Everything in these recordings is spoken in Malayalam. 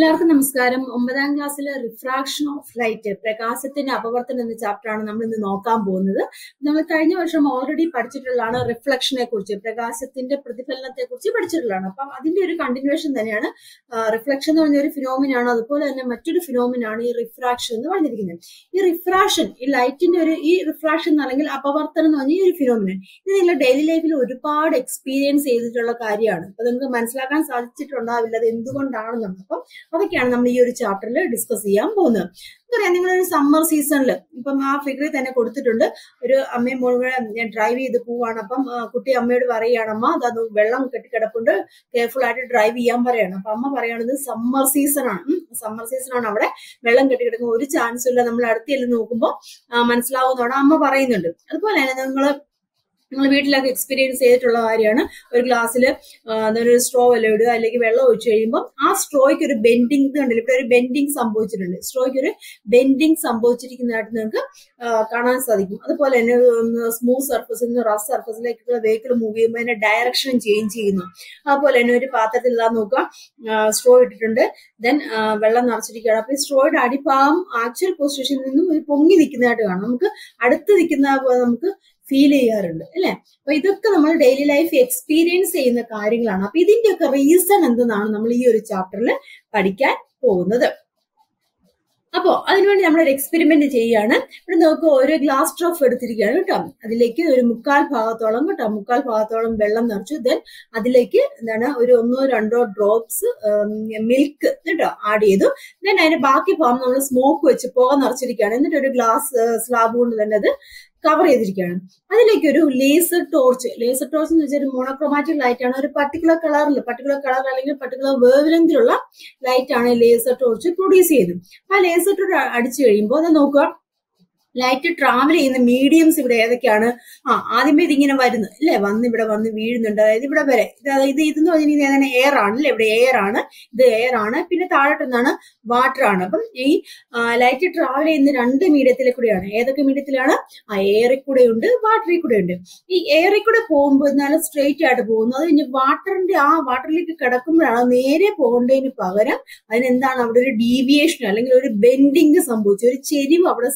എല്ലാവർക്കും നമസ്കാരം. ഒമ്പതാം ക്ലാസ്സിലെ റിഫ്രാക്ഷൻ ഓഫ് ലൈറ്റ് പ്രകാശത്തിന്റെ അപവർത്തനം എന്ന ചാപ്റ്ററാണ് നമ്മൾ ഇന്ന് നോക്കാൻ പോകുന്നത്. നമ്മൾ കഴിഞ്ഞ വർഷം ഓൾറെഡി പഠിച്ചിട്ടുള്ളതാണ് റിഫ്ലക്ഷനെ കുറിച്ച് പ്രകാശത്തിന്റെ പ്രതിഫലനത്തെ കുറിച്ച് പഠിച്ചിട്ടുള്ളതാണ്. അപ്പം അതിന്റെ ഒരു കണ്ടിന്യൂവേഷൻ തന്നെയാണ് റിഫ്ലക്ഷൻ എന്ന് പറഞ്ഞ ഒരു ഫിനോമിനാണ് അതുപോലെ തന്നെ മറ്റൊരു ഫിനോമിനാണ് ഈ റിഫ്രാക്ഷൻ എന്ന് പറഞ്ഞിരിക്കുന്നത്. ഈ റിഫ്രാക്ഷൻ ഈ ലൈറ്റിന്റെ ഒരു ഈ റിഫ്രാക്ഷൻ അല്ലെങ്കിൽ അപവർത്തനം എന്ന് പറഞ്ഞ ഈ ഒരു ഫിനോമിനൻ ഇത് നിങ്ങളുടെ ഡെയിലി ലൈഫിൽ ഒരുപാട് എക്സ്പീരിയൻസ് ചെയ്തിട്ടുള്ള കാര്യമാണ്. അപ്പൊ നിങ്ങൾക്ക് മനസ്സിലാക്കാൻ സാധിച്ചിട്ടുണ്ടാവില്ല അത് എന്തുകൊണ്ടാണെന്നുണ്ട് അപ്പം അതൊക്കെയാണ് നമ്മൾ ഈ ഒരു ചാപ്റ്ററിൽ ഡിസ്കസ് ചെയ്യാൻ പോകുന്നത്. പറയാം നിങ്ങളൊരു സമ്മർ സീസണിൽ ഇപ്പം ആ ഫിഗറിൽ തന്നെ കൊടുത്തിട്ടുണ്ട്. ഒരു അമ്മയും മുഴുവൻ ഡ്രൈവ് ചെയ്ത് പോവാണ്. അപ്പം കുട്ടി അമ്മയോട് പറയുകയാണ് അമ്മ അത് വെള്ളം കെട്ടിക്കിടപ്പുണ്ട്. കെയർഫുൾ ആയിട്ട് ഡ്രൈവ് ചെയ്യാൻ പറയാണ്. അപ്പൊ അമ്മ പറയുകയാണത് സമ്മർ സീസണാണ് സമ്മർ സീസണാണ് അവിടെ വെള്ളം കെട്ടിക്കിടക്കുന്ന ഒരു ചാൻസും ഇല്ല. നമ്മൾ അടുത്ത് നോക്കുമ്പോൾ മനസ്സിലാവുന്നതാണ് അമ്മ പറയുന്നുണ്ട്. അതുപോലെ തന്നെ നിങ്ങൾ നിങ്ങൾ വീട്ടിലൊക്കെ എക്സ്പീരിയൻസ് ചെയ്തിട്ടുള്ള കാര്യമാണ്. ഒരു ഗ്ലാസ്സിൽ ഒരു സ്ട്രോ വല്ല ഇടുക അല്ലെങ്കിൽ വെള്ളം ഒഴിച്ചു കഴിയുമ്പോൾ ആ സ്ട്രോയ്ക്ക് ഒരു ബെൻഡിങ് കണ്ടില്ല? ഇവിടെ ഒരു ബെൻഡിങ് സംഭവിച്ചിട്ടുണ്ട്. സ്ട്രോയ്ക്ക് ഒരു ബെൻഡിങ് സംഭവിച്ചിരിക്കുന്നതായിട്ട് നിങ്ങൾക്ക് കാണാൻ സാധിക്കും. അതുപോലെ തന്നെ സ്മൂത്ത് സർഫസിൽ നിന്ന് റഫ് സർഫസിലേക്കുള്ള വെഹിക്കിൾ മൂവ് ചെയ്യുമ്പോൾ അതിന്റെ ഡയറക്ഷൻ ചേഞ്ച് ചെയ്യുന്നു. അതുപോലെ തന്നെ ഒരു പാത്രത്തിൽ ഇതാ നോക്കുക. സ്ട്രോ ഇട്ടിട്ടുണ്ട്. ദെൻ വെള്ളം നിറച്ചിരിക്കുകയാണ്. അപ്പൊ ഈ സ്ട്രോയുടെ അടിഭാഗം ആക്ച്വൽ പൊസിഷനിൽ നിന്നും ഒരു പൊങ്ങി നിൽക്കുന്നതായിട്ട് കാണാം. നമുക്ക് അടുത്ത് നിൽക്കുന്ന നമുക്ക് ഫീൽ ചെയ്യാറുണ്ട് അല്ലെ? അപ്പൊ ഇതൊക്കെ നമ്മൾ ഡെയിലി ലൈഫ് എക്സ്പീരിയൻസ് ചെയ്യുന്ന കാര്യങ്ങളാണ്. അപ്പൊ ഇതിന്റെയൊക്കെ റീസൺ എന്തെന്നാണ് നമ്മൾ ഈ ഒരു ചാപ്റ്ററിൽ പഠിക്കാൻ പോകുന്നത്. അപ്പോ അതിനുവേണ്ടി നമ്മൾ ഒരു എക്സ്പെരിമെന്റ് ചെയ്യാണ് ഇവിടെ നോക്കുക ഒരു ഗ്ലാസ് ട്രോഫ് എടുത്തിരിക്കുകയാണ് കേട്ടോ. അതിലേക്ക് ഒരു മുക്കാൽ ഭാഗത്തോളം കേട്ടോ മുക്കാൽ ഭാഗത്തോളം വെള്ളം നിറച്ചു. ദെൻ അതിലേക്ക് എന്താണ് ഒരു ഒന്നോ രണ്ടോ ഡ്രോപ്സ് മിൽക്ക് കേട്ടോ ആഡ് ചെയ്തു. ദെൻ അതിന്റെ ബാക്കി ഭാഗം നമ്മൾ സ്മോക്ക് വെച്ച് പുക നിറച്ചിരിക്കുകയാണ്. എന്നിട്ട് ഒരു ഗ്ലാസ് സ്ലാബ് കൊണ്ട് തന്നെ അത് കവർ ചെയ്തിരിക്കുകയാണ്. അതിലേക്ക് ഒരു ലേസർ ടോർച്ച് ലേസർ ടോർച്ച് എന്ന് വെച്ചാൽ മോണോക്രോമാറ്റിക് ലൈറ്റ് ആണ്. ഒരു പർട്ടിക്കുലർ കളറിൽ പർട്ടിക്കുലർ കളർ അല്ലെങ്കിൽ പർട്ടിക്കുലർ വേവ്ലെന്തിലുള്ള ലൈറ്റ് ആണ് ലേസർ ടോർച്ച് പ്രൊഡ്യൂസ് ചെയ്യുന്നത്. ആ ലേസർ ടോർച്ച് അടിച്ചു കഴിയുമ്പോൾ അത് നോക്കുക. ലൈറ്റ് ട്രാവൽ ചെയ്യുന്ന മീഡിയംസ് ഇവിടെ ഏതൊക്കെയാണ്? ആ ആദ്യമേ ഇതിങ്ങനെ വരുന്നു. അല്ലേ? വന്ന് ഇവിടെ വന്ന് വീഴുന്നുണ്ട്. അതായത് ഇവിടെ വരെ. ഇത് ഇത് ഇതെന്ന് പറഞ്ഞാൽ എയർ ആണ് അല്ലേ? ഇവിടെ എയർ ആണ്. ഇത് എയർ ആണ്. പിന്നെ താഴോട്ടെന്നാണ് വാട്ടർ ആണ്. അപ്പം ഈ ലൈറ്റ് ട്രാവൽ ചെയ്യുന്ന രണ്ട് മീഡിയത്തിലെ കൂടെയാണ്. ഏതൊക്കെ മീഡിയത്തിലാണ് ആ എയറിൽ കൂടെ ഉണ്ട് വാട്ടറിൽ കൂടെ ഉണ്ട്. ഈ എയറിൽ കൂടെ പോകുമ്പോൾ നല്ല സ്ട്രെയിറ്റ് ആയിട്ട് പോകുന്നു. അത് കഴിഞ്ഞ് വാട്ടറിന്റെ ആ വാട്ടറിലേക്ക് കിടക്കുമ്പോഴാണ് നേരെ പോകേണ്ടതിന് പകരം അതിനെന്താണ്? അവിടെ ഒരു ഡീവിയേഷൻ അല്ലെങ്കിൽ ഒരു ബെൻഡിങ് സംഭവിച്ചു. ഒരു ചെരിവ് അവിടെ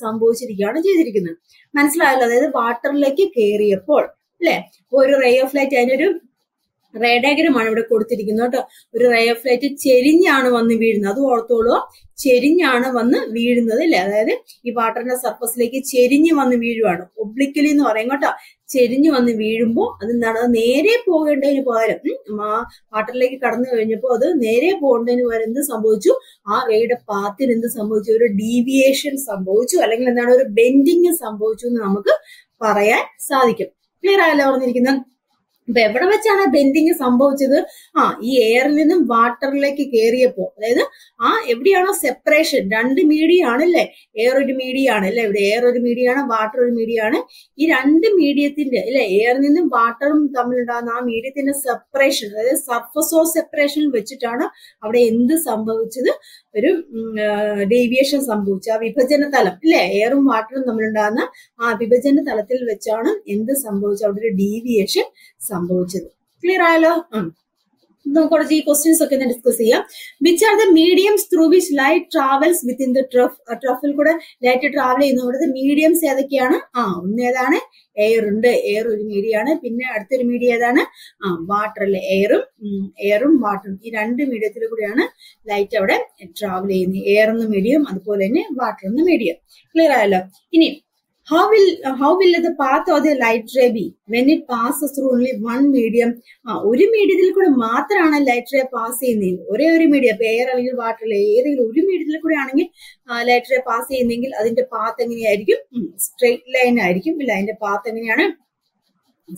സംഭവിച്ചിരിക്കുകയാണ് ചെയ്തിരിക്കുന്നത്. മനസ്സിലായല്ലോ? അതായത് വാട്ടറിലേക്ക് കയറിയപ്പോൾ അല്ലെ? ഒരു റേ ഓഫ് ലൈറ്റ് അതിനൊരു റേഡാഗ്രമാണ് ഇവിടെ കൊടുത്തിരിക്കുന്നത് കേട്ടോ. ഒരു റേ ഓഫ് ലൈറ്റ് ചെരിഞ്ഞാണ് വന്ന് വീഴുന്നത്. അത് ഓർത്തോളൂ. ചെരിഞ്ഞാണ് വന്ന് വീഴുന്നത് അല്ലേ? അതായത് ഈ വാട്ടറിന്റെ സർഫസിലേക്ക് ചെരിഞ്ഞ് വന്ന് വീഴുവാണ്. ഒബ്ലിക്കലി എന്ന് പറയും കേട്ടോ. ചെരിഞ്ഞ് വന്ന് വീഴുമ്പോൾ അതെന്താണ് അത് നേരെ പോകേണ്ടതിന് പകരം വാട്ടറിലേക്ക് കടന്നു കഴിഞ്ഞപ്പോൾ അത് നേരെ പോകേണ്ടതിന് പകരം എന്ത് സംഭവിച്ചു? ആ റേയുടെ പാത്തിന് എന്ത് സംഭവിച്ചു? ഒരു ഡീവിയേഷൻ സംഭവിച്ചു. അല്ലെങ്കിൽ എന്താണ്? ഒരു ബെൻഡിങ് സംഭവിച്ചു എന്ന് നമുക്ക് പറയാൻ സാധിക്കും. ക്ലിയർ ആയല്ലോ പറഞ്ഞിരിക്കുന്നത്? അപ്പൊ എവിടെ വെച്ചാണ് ബെൻഡിങ് സംഭവിച്ചത്? ആ ഈ എയറിൽ നിന്നും വാട്ടറിലേക്ക് കയറിയപ്പോ അതായത് ആ എവിടെയാണോ സെപ്പറേഷൻ രണ്ട് മീഡിയ ആണല്ലേ എയർ ഒരു മീഡിയ ആണ് അല്ലെ? ഇവിടെ എയർ ഒരു മീഡിയ ആണ് വാട്ടർ ഒരു മീഡിയ ആണ് ഈ രണ്ട് മീഡിയത്തിന്റെ അല്ലെ എയറിൽ നിന്നും വാട്ടറും തമ്മിലുണ്ടാകുന്ന ആ മീഡിയത്തിന്റെ സെപ്പറേഷൻ അതായത് സർഫസ് സെപ്പറേഷൻ വെച്ചിട്ടാണ് അവിടെ എന്ത് സംഭവിച്ചത്? ഒരു ഡേവിയേഷൻ സംഭവിച്ചു. ആ വിഭജന തലം ഇല്ലേ എയറും വാട്ടറും തമ്മിലുണ്ടാകുന്ന ആ വിഭജന തലത്തിൽ വെച്ചാണ് എന്ത് സംഭവിച്ചത്? അവിടെ ഒരു ഡീവിയേഷൻ സംഭവിച്ചത്. ക്ലിയർ ആയല്ലോ? നമുക്ക് കുറച്ച് ഈ ക്വസ്റ്റ്യൻസ് ഒക്കെ ഒന്ന് ഡിസ്കസ് ചെയ്യാം. Which are the mediums through which light travels within the trough truffle കൂടെ ലൈറ്റ് ട്രാവൽ ചെയ്യുന്ന മീഡിയംസ് ഏതൊക്കെയാണ്? ആ ഒന്ന് ഏതാണ്? എയർ ഉണ്ട്. എയർ ഒരു മീഡിയ ആണ്. പിന്നെ അടുത്തൊരു മീഡിയ ഏതാണ്? ആ വാട്ടർ അല്ലെ? എയറും എയറും വാട്ടറും ഈ രണ്ട് മീഡിയത്തിൽ കൂടെയാണ് ലൈറ്റ് അവിടെ ട്രാവൽ ചെയ്യുന്നത്. എയർ എന്ന മീഡിയം അതുപോലെ തന്നെ വാട്ടർ എന്ന മീഡിയം ക്ലിയർ ആയല്ലോ? ഇനി how will how will the path of the light ray be? When it passes through only one medium? ആ ഒരു മീഡിയത്തിൽ കൂടെ മാത്രമാണ് ലൈറ്റ് റേ പാസ് ചെയ്യുന്നത് ഒരേ ഒരു മീഡിയം ഇപ്പൊ എയർ അല്ലെങ്കിൽ വാട്ടർ ഏതെങ്കിലും ഒരു മീഡിയത്തിൽ കൂടെ ആണെങ്കിൽ ലൈറ്റ് റേ പാസ് ചെയ്യുന്നെങ്കിൽ അതിന്റെ പാത്ത് എങ്ങനെയായിരിക്കും? സ്ട്രെയിറ്റ് ലൈൻ ആയിരിക്കും. ഇല്ല അതിന്റെ പാത്ത് എങ്ങനെയാണ്?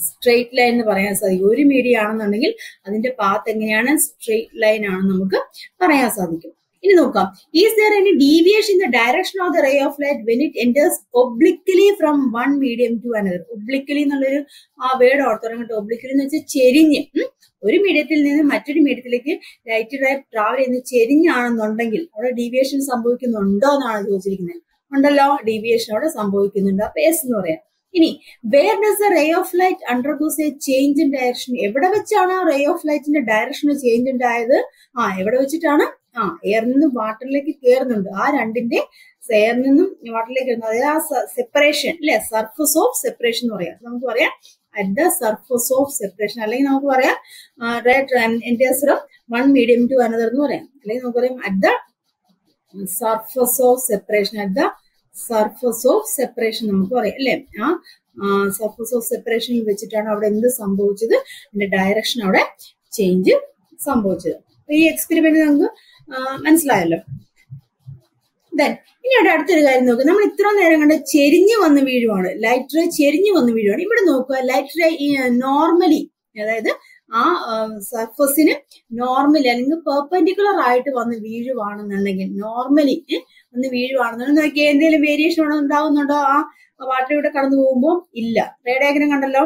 സ്ട്രെയിറ്റ് ലൈൻ എന്ന് പറയാൻ സാധിക്കും. ഒരു മീഡിയ ആണെന്നുണ്ടെങ്കിൽ അതിന്റെ പാത്ത് എങ്ങനെയാണ്? സ്ട്രെയിറ്റ് ലൈൻ ആണെന്ന് നമുക്ക് പറയാൻ സാധിക്കും. ഇനി നോക്കാം. Is there any deviation in the direction of the ray of light when it enters obliquely from one medium to another obliquely എന്നുള്ളൊരു ആ വേർഡ് ഓർത്തോളം കേട്ടോ ഒബ്ലിക്കലി എന്ന് വെച്ചാൽ ചെരിഞ്ഞ്. ഒരു മീഡിയത്തിൽ നിന്ന് മറ്റൊരു മീഡിയത്തിലേക്ക് ലൈറ്റ് ഡ്രൈവ് ട്രാവൽ ചെയ്യുന്ന ചെരിഞ്ഞാണെന്നുണ്ടെങ്കിൽ അവിടെ ഡീവിയേഷൻ സംഭവിക്കുന്നുണ്ടോ എന്നാണ് ചോദിച്ചിരിക്കുന്നത്. ഉണ്ടല്ലോ. ഡീവിയേഷൻ അവിടെ സംഭവിക്കുന്നുണ്ട്. അപ്പൊ എസ് എന്ന് പറയാം. ഇനി where does a ray of light undergoes a change in direction എവിടെ വെച്ചാണ് റേ ഓഫ് ലൈറ്റിന്റെ ഡയറക്ഷൻ ചേഞ്ച് ഉണ്ടായത്? ആ എവിടെ വെച്ചിട്ടാണ്? ആ എയറിൽ നിന്നും വാട്ടറിലേക്ക് കയറുന്നുണ്ട് ആ രണ്ടിന്റെ എയറിൽ നിന്നും വാട്ടറിലേക്ക് കയറുന്നത് അതായത് ആ സെപ്പറേഷൻ അല്ലെ സർഫസ് ഓഫ് സെപ്പറേഷൻ എന്ന് പറയാം. നമുക്ക് പറയാം at the surface of separation അല്ലെങ്കിൽ നമുക്ക് പറയാം enters one medium to another എന്ന് പറയാം. അല്ലെങ്കിൽ നമുക്ക് പറയാം at the surface of separation at the surface of separation നമുക്ക് പറയാം അല്ലെ? ആ സർഫസ് ഓഫ് സെപ്പറേഷനിൽ വെച്ചിട്ടാണ് അവിടെ എന്ത് സംഭവിച്ചത്? അതിന്റെ ഡയറക്ഷൻ അവിടെ ചേഞ്ച് സംഭവിച്ചത്. ഈ എക്സ്പെരിമെന്റ് നമുക്ക് മനസ്സിലായല്ലോ. ദെൻ ഇനി അവിടെ അടുത്തൊരു കാര്യം നോക്കുക നമ്മൾ ഇത്ര നേരം കണ്ട് ചെരിഞ്ഞു വന്ന് വീഴുവാണ്. ലൈറ്റ് റേ ചെരിഞ്ഞ് വന്ന് വീഴുവാണ്. ഇവിടെ നോക്കുക ലൈറ്റ് റേ നോർമലി അതായത് ആ സർഫസിന് നോർമലി അല്ലെങ്കിൽ പെർപെൻഡിക്കുലർ ആയിട്ട് വന്ന് വീഴുവാണെന്നുണ്ടെങ്കിൽ നോർമലി വന്ന് വീഴുവാണെന്നുണ്ടെങ്കിൽ നോക്കിയാൽ എന്തെങ്കിലും വേരിയേഷൻ ഉണ്ടാവുന്നുണ്ടോ? ആ വാട്ടർ ഇവിടെ കടന്നു പോകുമ്പോൾ ഇല്ല. റേ ഡയഗ്രം കണ്ടല്ലോ?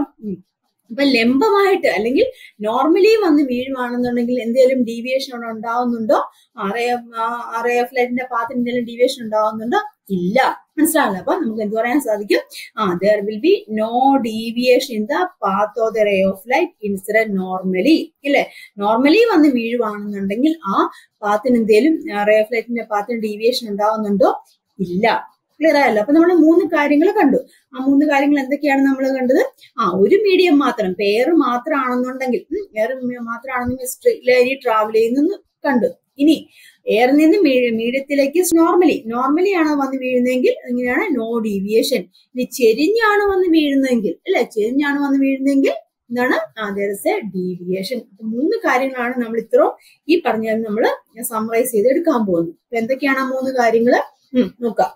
അപ്പൊ ലംബമായിട്ട് അല്ലെങ്കിൽ നോർമലി വന്ന് വീഴുവാണെന്നുണ്ടെങ്കിൽ എന്തെങ്കിലും ഡീവിയേഷൻ അവിടെ ഉണ്ടാവുന്നുണ്ടോ? അറേ അറേ ഓഫ് ലൈറ്റിന്റെ പാത്തിന് എന്തെങ്കിലും ഡീവിയേഷൻ ഉണ്ടാവുന്നുണ്ടോ? ഇല്ല. മനസ്സിലാവില്ല അപ്പൊ നമുക്ക് എന്ത് പറയാൻ സാധിക്കും? ആ there will be no deviation in the path of the ray of light incident normally ഇല്ലേ? നോർമലി വന്ന് വീഴുവാണെന്നുണ്ടെങ്കിൽ ആ പാത്തിന് എന്തെങ്കിലും റേ ഓഫ് ലൈറ്റിന്റെ പാത്തിന് ഡീവിയേഷൻ ഉണ്ടാവുന്നുണ്ടോ? ഇല്ല. ക്ലിയർ ആയല്ലോ. അപ്പൊ നമ്മൾ മൂന്ന് കാര്യങ്ങൾ കണ്ടു. ആ മൂന്ന് കാര്യങ്ങൾ എന്തൊക്കെയാണ് നമ്മൾ കണ്ടത്? ആ ഒരു മീഡിയം മാത്രം. പേർ മാത്രമാണെന്നുണ്ടെങ്കിൽ എയർ മാത്രമാണെന്നുണ്ടെങ്കിൽ സ്ട്രെയിറ്റ് ലൈനിൽ ട്രാവൽ ചെയ്യുന്നു കണ്ടു. ഇനി എയറിൽ നിന്ന് മീഡിയത്തിലേക്ക് നോർമലി നോർമലി ആണ് വന്ന് വീഴുന്നതെങ്കിൽ ഇങ്ങനെയാണ് നോ ഡീവിയേഷൻ ഇനി ചെരിഞ്ഞാണ് വന്ന് വീഴുന്നതെങ്കിൽ അല്ലെ? ചെരിഞ്ഞാണ് വന്ന് വീഴുന്നതെങ്കിൽ എന്താണ്? എ ഡീവിയേഷൻ മൂന്ന് കാര്യങ്ങളാണ് നമ്മൾ ഇത്രയും ഈ പറഞ്ഞത് നമ്മൾ സമ്മറൈസ് ചെയ്ത് എടുക്കാൻ പോകുന്നത് എന്തൊക്കെയാണ് ആ മൂന്ന് കാര്യങ്ങൾ നോക്കാം.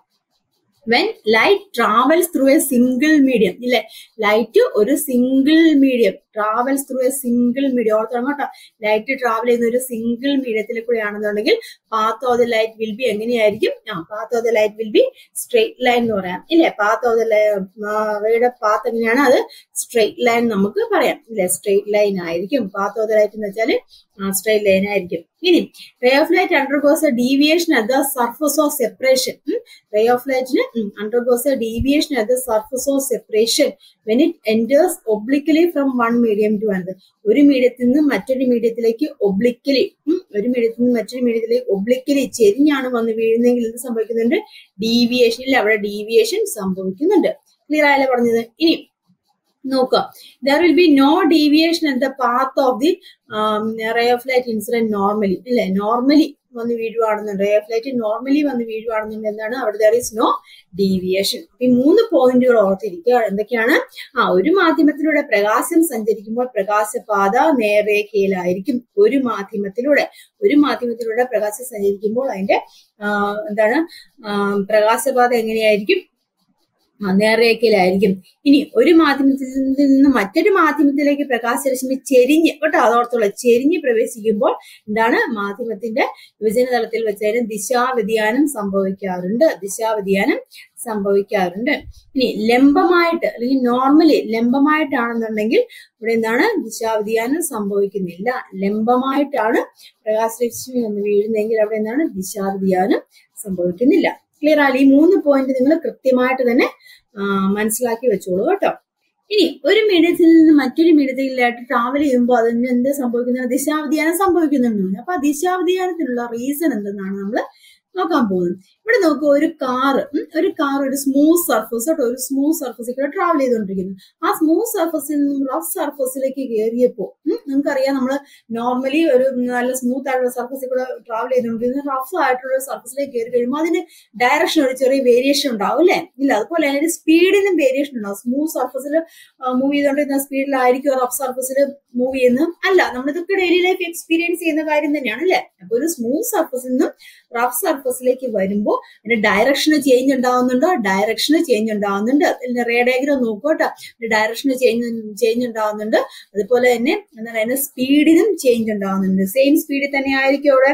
When light travels through a single medium ഇല്ലേ? ലൈറ്റ് ഒരു single medium travels through a single medium ഓർത്തോളം കേട്ടോ. ലൈറ്റ് ട്രാവൽ ചെയ്യുന്ന ഒരു സിംഗിൾ മീഡിയത്തിൽ കൂടെ ആണെന്നുണ്ടെങ്കിൽ path of the light will be എങ്ങനെയായിരിക്കും? ആ path of the light will be straight line എന്ന് പറയാം. ഇല്ലേ? പാത്ത് ഓഫ് ദ റേയുടെ പാത്ത് എങ്ങനെയാണ്? അത് സ്ട്രെയിറ്റ് ലൈൻ നമുക്ക് പറയാം. ഇല്ലേ? സ്ട്രെയിറ്റ് ലൈൻ ആയിരിക്കും. പാത്ത് ഓഫ് ദ ലൈറ്റ് എന്ന് വെച്ചാൽ സ്ട്രെയിറ്റ് ലൈൻ ആയിരിക്കും. ഇനി ray of light undergoes a deviation at the surface of separation ray of ലൈറ്റിന് undergoes a deviation at the surface of separation when it enters obliquely from one medium to another ഒരു മീഡിയത്തിൽ നിന്ന് മറ്റൊരു മീഡിയത്തിലേക്ക് ഒബ്ലിക്കലി ഒരു മീഡിയത്തിൽ നിന്ന് മറ്റൊരു മീഡിയത്തിലേക്ക് ഒബ്ലിക്കലി ചെരിഞ്ഞാണ് വന്ന് വീഴുന്നതെങ്കിൽ എന്ത് സംഭവിക്കുന്നുണ്ട്? ഡീവിയേഷനിൽ അവിടെ ഡീവിയേഷൻ സംഭവിക്കുന്നുണ്ട്. ക്ലിയർ ആയല്ലേ പറഞ്ഞത്? ഇനി നോക്കുക. There will be no deviation at the path of the ray of light incident normally അല്ലെ നോർമലി വന്ന് വീഴുവാണെന്നുണ്ട് റേ ഓഫ് ലൈറ്റ് നോർമലി വന്ന് വീഴുവാണെന്നുണ്ട് എന്താണ് അവിടെ ദർ ഇസ് നോ ഡീവിയേഷൻ ഈ മൂന്ന് പോയിന്റുകൾ ഓർത്തിരിക്കുക. എന്തൊക്കെയാണ്? ആ ഒരു മാധ്യമത്തിലൂടെ പ്രകാശം സഞ്ചരിക്കുമ്പോൾ പ്രകാശപാത നേർരേഖയിലായിരിക്കും ഒരു മാധ്യമത്തിലൂടെ. ഒരു മാധ്യമത്തിലൂടെ പ്രകാശം സഞ്ചരിക്കുമ്പോൾ അതിന്റെ എന്താണ്? പ്രകാശപാത എങ്ങനെയായിരിക്കും? നേർരേഖയിലായിരിക്കും ഇനി ഒരു മാധ്യമത്തിൽ നിന്ന് മറ്റൊരു മാധ്യമത്തിലേക്ക് പ്രകാശരശ്മി ചെരിഞ്ഞ് കേട്ടോ അതോർത്തുള്ള ചെരിഞ്ഞ് പ്രവേശിക്കുമ്പോൾ എന്താണ് മാധ്യമത്തിന്റെ വിഭജന തലത്തിൽ വെച്ചാലും ദിശാവ്യതിയാനം സംഭവിക്കാറുണ്ട്. ദിശാവ്യതിയാനം സംഭവിക്കാറുണ്ട്. ഇനി ലംബമായിട്ട് അല്ലെങ്കിൽ നോർമലി ലംബമായിട്ടാണെന്നുണ്ടെങ്കിൽ ഇവിടെ എന്താണ് ദിശാവ്യതിയാനം സംഭവിക്കുന്നില്ല. ലംബമായിട്ടാണ് പ്രകാശരശ്മി ഒന്ന് വീഴുന്നതെങ്കിൽ അവിടെ എന്താണ് ദിശാവ്യതിയാനം സംഭവിക്കുന്നില്ല. ക്ലിയർ ആണ് ഈ മൂന്ന് പോയിന്റ് നിങ്ങൾ കൃത്യമായിട്ട് തന്നെ മനസ്സിലാക്കി വെച്ചോളൂ കേട്ടോ. ഇനി ഒരു മീഡിയത്തിൽ നിന്ന് മറ്റൊരു മീഡിയത്തിലായിട്ട് ട്രാവൽ ചെയ്യുമ്പോൾ അതിന് എന്ത് സംഭവിക്കുന്നു ദിശാവ്യതിയാനം സംഭവിക്കുന്നുണ്ട്. അപ്പൊ ആ റീസൺ എന്തെന്നാണ് നമ്മൾ നോക്കാൻ പോകുന്നത് ഇവിടെ നോക്കുക ഒരു കാർ ഒരു കാർ ഒരു സ്മൂത്ത് സർഫസ് കേട്ടോ ഒരു സ്മൂത്ത് സർഫസിൽ കൂടെ ട്രാവൽ ചെയ്തുകൊണ്ടിരിക്കുന്നു. ആ സ്മൂത്ത് സർഫസിൽ നിന്നും റഫ് സർഫസിലേക്ക് കയറിയപ്പോൾ നമുക്കറിയാം നമ്മൾ നോർമലി ഒരു നല്ല സ്മൂത്ത് ആയിട്ടുള്ള സർഫസിൽ കൂടെ ട്രാവൽ ചെയ്തുകൊണ്ടിരിക്കുന്ന റഫ് ആയിട്ടുള്ള സർഫസിലേക്ക് കയറി കഴിയുമ്പോൾ അതിന് ഡയറക്ഷൻ ഒരു ചെറിയ വേരിയേഷൻ ഉണ്ടാവും അല്ലേ? ഇല്ല അതുപോലെ അതിന്റെ സ്പീഡിനും വേരിയേഷൻ ഉണ്ടാവും. സ്മൂത്ത് സർഫസിൽ മൂവ് ചെയ്തുകൊണ്ടിരുന്ന സ്പീഡിലായിരിക്കും റഫ് സർഫസിൽ മൂവ് ചെയ്യുന്നത്. അല്ല നമ്മളിതൊക്കെ ഡെയിലി ലൈഫ് എക്സ്പീരിയൻസ് ചെയ്യുന്ന കാര്യം തന്നെയാണ് അല്ലേ? അപ്പൊ ഒരു സ്മൂത്ത് സർഫസിൽ നിന്നും റഫ് സർഫസിലേക്ക് വരുമ്പോൾ അതിന്റെ ഡയറക്ഷന് ചേഞ്ച് ഉണ്ടാവുന്നുണ്ടോ? ഡയറക്ഷന് ചേഞ്ച് ഉണ്ടാവുന്നുണ്ട്. റേ ഡയഗ്രം അതിന്റെ ഡയറക്ഷന് ചേഞ്ച് ചേഞ്ച് ഉണ്ടാവുന്നുണ്ട്. അതുപോലെ തന്നെ എന്താണ് അതിന്റെ സ്പീഡിനും ചേഞ്ച് ഉണ്ടാവുന്നുണ്ട്. സെയിം സ്പീഡിൽ തന്നെ ആയിരിക്കും അവിടെ.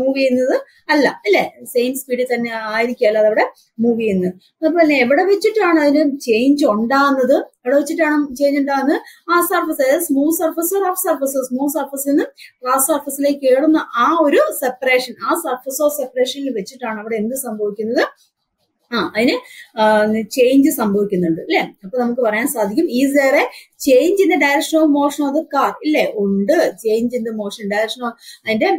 മൂവ് ചെയ്യുന്നത് അല്ല. അല്ലെ? സെയിം സ്പീഡിൽ തന്നെ ആയിരിക്കും അത് അവിടെ മൂവ് ചെയ്യുന്നത്. അതുപോലെ എവിടെ വെച്ചിട്ടാണ് അതിന് ചേഞ്ച് ഉണ്ടാകുന്നത്? എവിടെ വെച്ചിട്ടാണ് ചേഞ്ച് ഉണ്ടാകുന്നത്? ആ സർഫസ് അതായത് smooth surface rough surface smooth സർഫസിൽ നിന്ന് റഫ് സർഫസിലേക്ക് ഏടുന്ന ആ ഒരു സെപ്പറേഷൻ ആ സർഫസ് ഓഫ് സെപ്പറേഷനിൽ വെച്ചിട്ടാണ് അവിടെ എന്ത് സംഭവിക്കുന്നത്? ആ അതിന് ചേഞ്ച് സംഭവിക്കുന്നുണ്ട്. അല്ലെ? അപ്പൊ നമുക്ക് പറയാൻ സാധിക്കും is a change in the direction of motion of the car ഇല്ലേ? ഉണ്ട്. Change in the motion direction of അതിന്റെ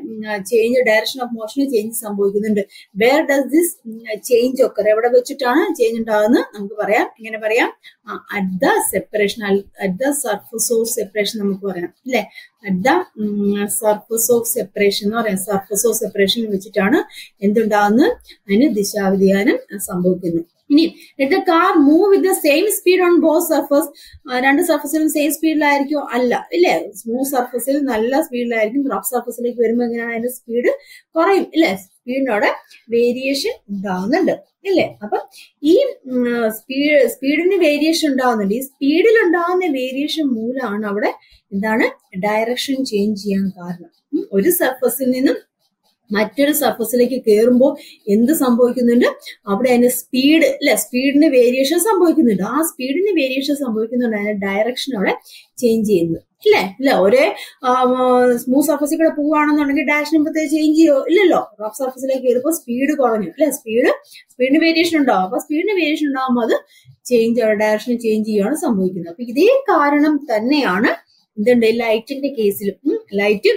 ചേഞ്ച് ഡയറക്ഷൻ ഓഫ് മോഷന് ചേഞ്ച് സംഭവിക്കുന്നുണ്ട്. വേർ ഡസ് ദിസ് ചേഞ്ച് ഒക്കെ എവിടെ വെച്ചിട്ടാണ് ചേഞ്ച് ഉണ്ടാകുന്നത്? നമുക്ക് പറയാം. ഇങ്ങനെ പറയാം. At the separation at the surface of separation നമുക്ക് പറയാം. അല്ലെ at the surface of separation എന്ന് പറയാം. സർഫസ് ഓഫ് സെപ്പറേഷൻ വെച്ചിട്ടാണ് എന്തുണ്ടാകുന്നത്? അതിന് ദിശാവ്യതിയാനം സംഭവിക്കുന്നത്. ഇനി let the car move with the same speed on both surface രണ്ട് സർഫസിലും സെയിം സ്പീഡിലായിരിക്കും അല്ല ഇല്ലേ? സ്മൂത്ത് സർഫസിൽ നല്ല സ്പീഡിലായിരിക്കും റഫ് സർഫസിലേക്ക് വരുമ്പോൾ എങ്ങനെയാണ് അതിന്റെ സ്പീഡ് കുറയും ഇല്ലേ? സ്പീഡിനോടെ വേരിയേഷൻ ഉണ്ടാകുന്നുണ്ട് ഇല്ലേ? അപ്പൊ ഈ സ്പീഡ് സ്പീഡിന് വേരിയേഷൻ ഉണ്ടാകുന്നുണ്ട് ഈ സ്പീഡിൽ ഉണ്ടാകുന്ന വേരിയേഷൻ മൂലമാണ് അവിടെ എന്താണ് ഡയറക്ഷൻ ചേഞ്ച് ചെയ്യാൻ കാരണം. ഒരു സർഫസിൽ നിന്നും മറ്റൊരു സർഫസിലേക്ക് കയറുമ്പോൾ എന്ത് സംഭവിക്കുന്നുണ്ട്? അവിടെ അതിന് സ്പീഡ് അല്ലെ സ്പീഡിന് വേരിയേഷൻ സംഭവിക്കുന്നുണ്ട്. ആ സ്പീഡിന് വേരിയേഷൻ സംഭവിക്കുന്നുണ്ട്. അതിന്റെ ഡയറക്ഷൻ അവിടെ ചേഞ്ച് ചെയ്യുന്നു. ഇല്ലേ ഇല്ല ഒരേ സ്മൂത്ത് സർഫസിൽ കൂടെ പോവുകയാണെന്നുണ്ടെങ്കിൽ ഡാഷിന് പ്രത്യേകിച്ച് ചേഞ്ച് ചെയ്യോ? ഇല്ലല്ലോ. റഫ് സർഫസിലേക്ക് കയറുമ്പോൾ സ്പീഡ് കുറഞ്ഞു. അല്ലെ സ്പീഡ് സ്പീഡിന് വേരിയേഷൻ ഉണ്ടാവും അപ്പൊ സ്പീഡിന് വേരിയേഷൻ ഉണ്ടാകുമ്പോൾ അത് ചേഞ്ച് ഡയറക്ഷൻ ചേഞ്ച് ചെയ്യുകയാണ് സംഭവിക്കുന്നത്. അപ്പൊ ഇതേ കാരണം തന്നെയാണ് എന്തുണ്ട്? ലൈറ്റിന്റെ കേസിലും ലൈറ്റ്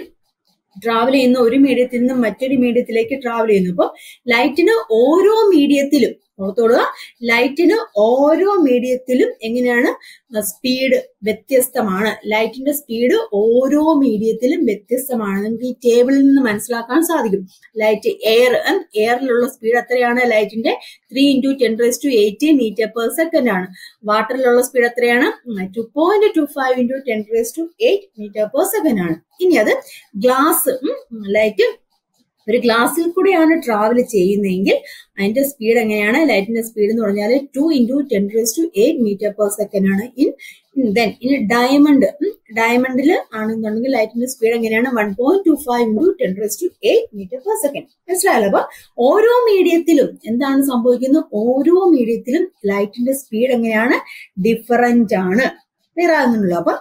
ട്രാവൽ ചെയ്യുന്ന ഒരു മീഡിയത്തിൽ നിന്നും മറ്റൊരു മീഡിയത്തിലേക്ക് ട്രാവൽ ചെയ്യുന്നു. അപ്പോൾ ലൈറ്റിന് ഓരോ മീഡിയത്തിലും ഓർത്തോടുക ലൈറ്റിന് ഓരോ മീഡിയത്തിലും എങ്ങനെയാണ് സ്പീഡ് വ്യത്യസ്തമാണ്. ലൈറ്റിന്റെ സ്പീഡ് ഓരോ മീഡിയത്തിലും വ്യത്യസ്തമാണ് നിങ്ങൾക്ക് ഈ ടേബിളിൽ നിന്ന് മനസ്സിലാക്കാൻ സാധിക്കും. ലൈറ്റ് എയർ എയറിലുള്ള സ്പീഡ് എത്രയാണ്? ലൈറ്റിന്റെ three into ten raise to eight metre per second ആണ്. വാട്ടറിലുള്ള സ്പീഡ് എത്രയാണ്? Two point two five into ten raise to eight metre per second ആണ്. ഇനി അത് ഗ്ലാസ് ലൈറ്റ് ഒരു ഗ്ലാസ്സിൽ കൂടെയാണ് ട്രാവൽ ചെയ്യുന്നതെങ്കിൽ അതിന്റെ സ്പീഡ് എങ്ങനെയാണ്? ലൈറ്റിന്റെ സ്പീഡ് എന്ന് പറഞ്ഞാൽ two into ten raise to eight metre per second ആണ് ഇൻ ദെൻ ഇനി ഡയമണ്ട് ഡയമണ്ടിൽ ആണെന്നുണ്ടെങ്കിൽ ലൈറ്റിന്റെ സ്പീഡ് എങ്ങനെയാണ്? One point two five into ten raise to eight metre per second മനസ്സിലായാലോ അപ്പൊ ഓരോ മീഡിയത്തിലും എന്താണ് സംഭവിക്കുന്നത്? ഓരോ മീഡിയത്തിലും ലൈറ്റിന്റെ സ്പീഡ് എങ്ങനെയാണ്? ഡിഫറന്റ് ആണ്. ക്ലിയർ ആകുന്നുള്ളൂ അപ്പൊ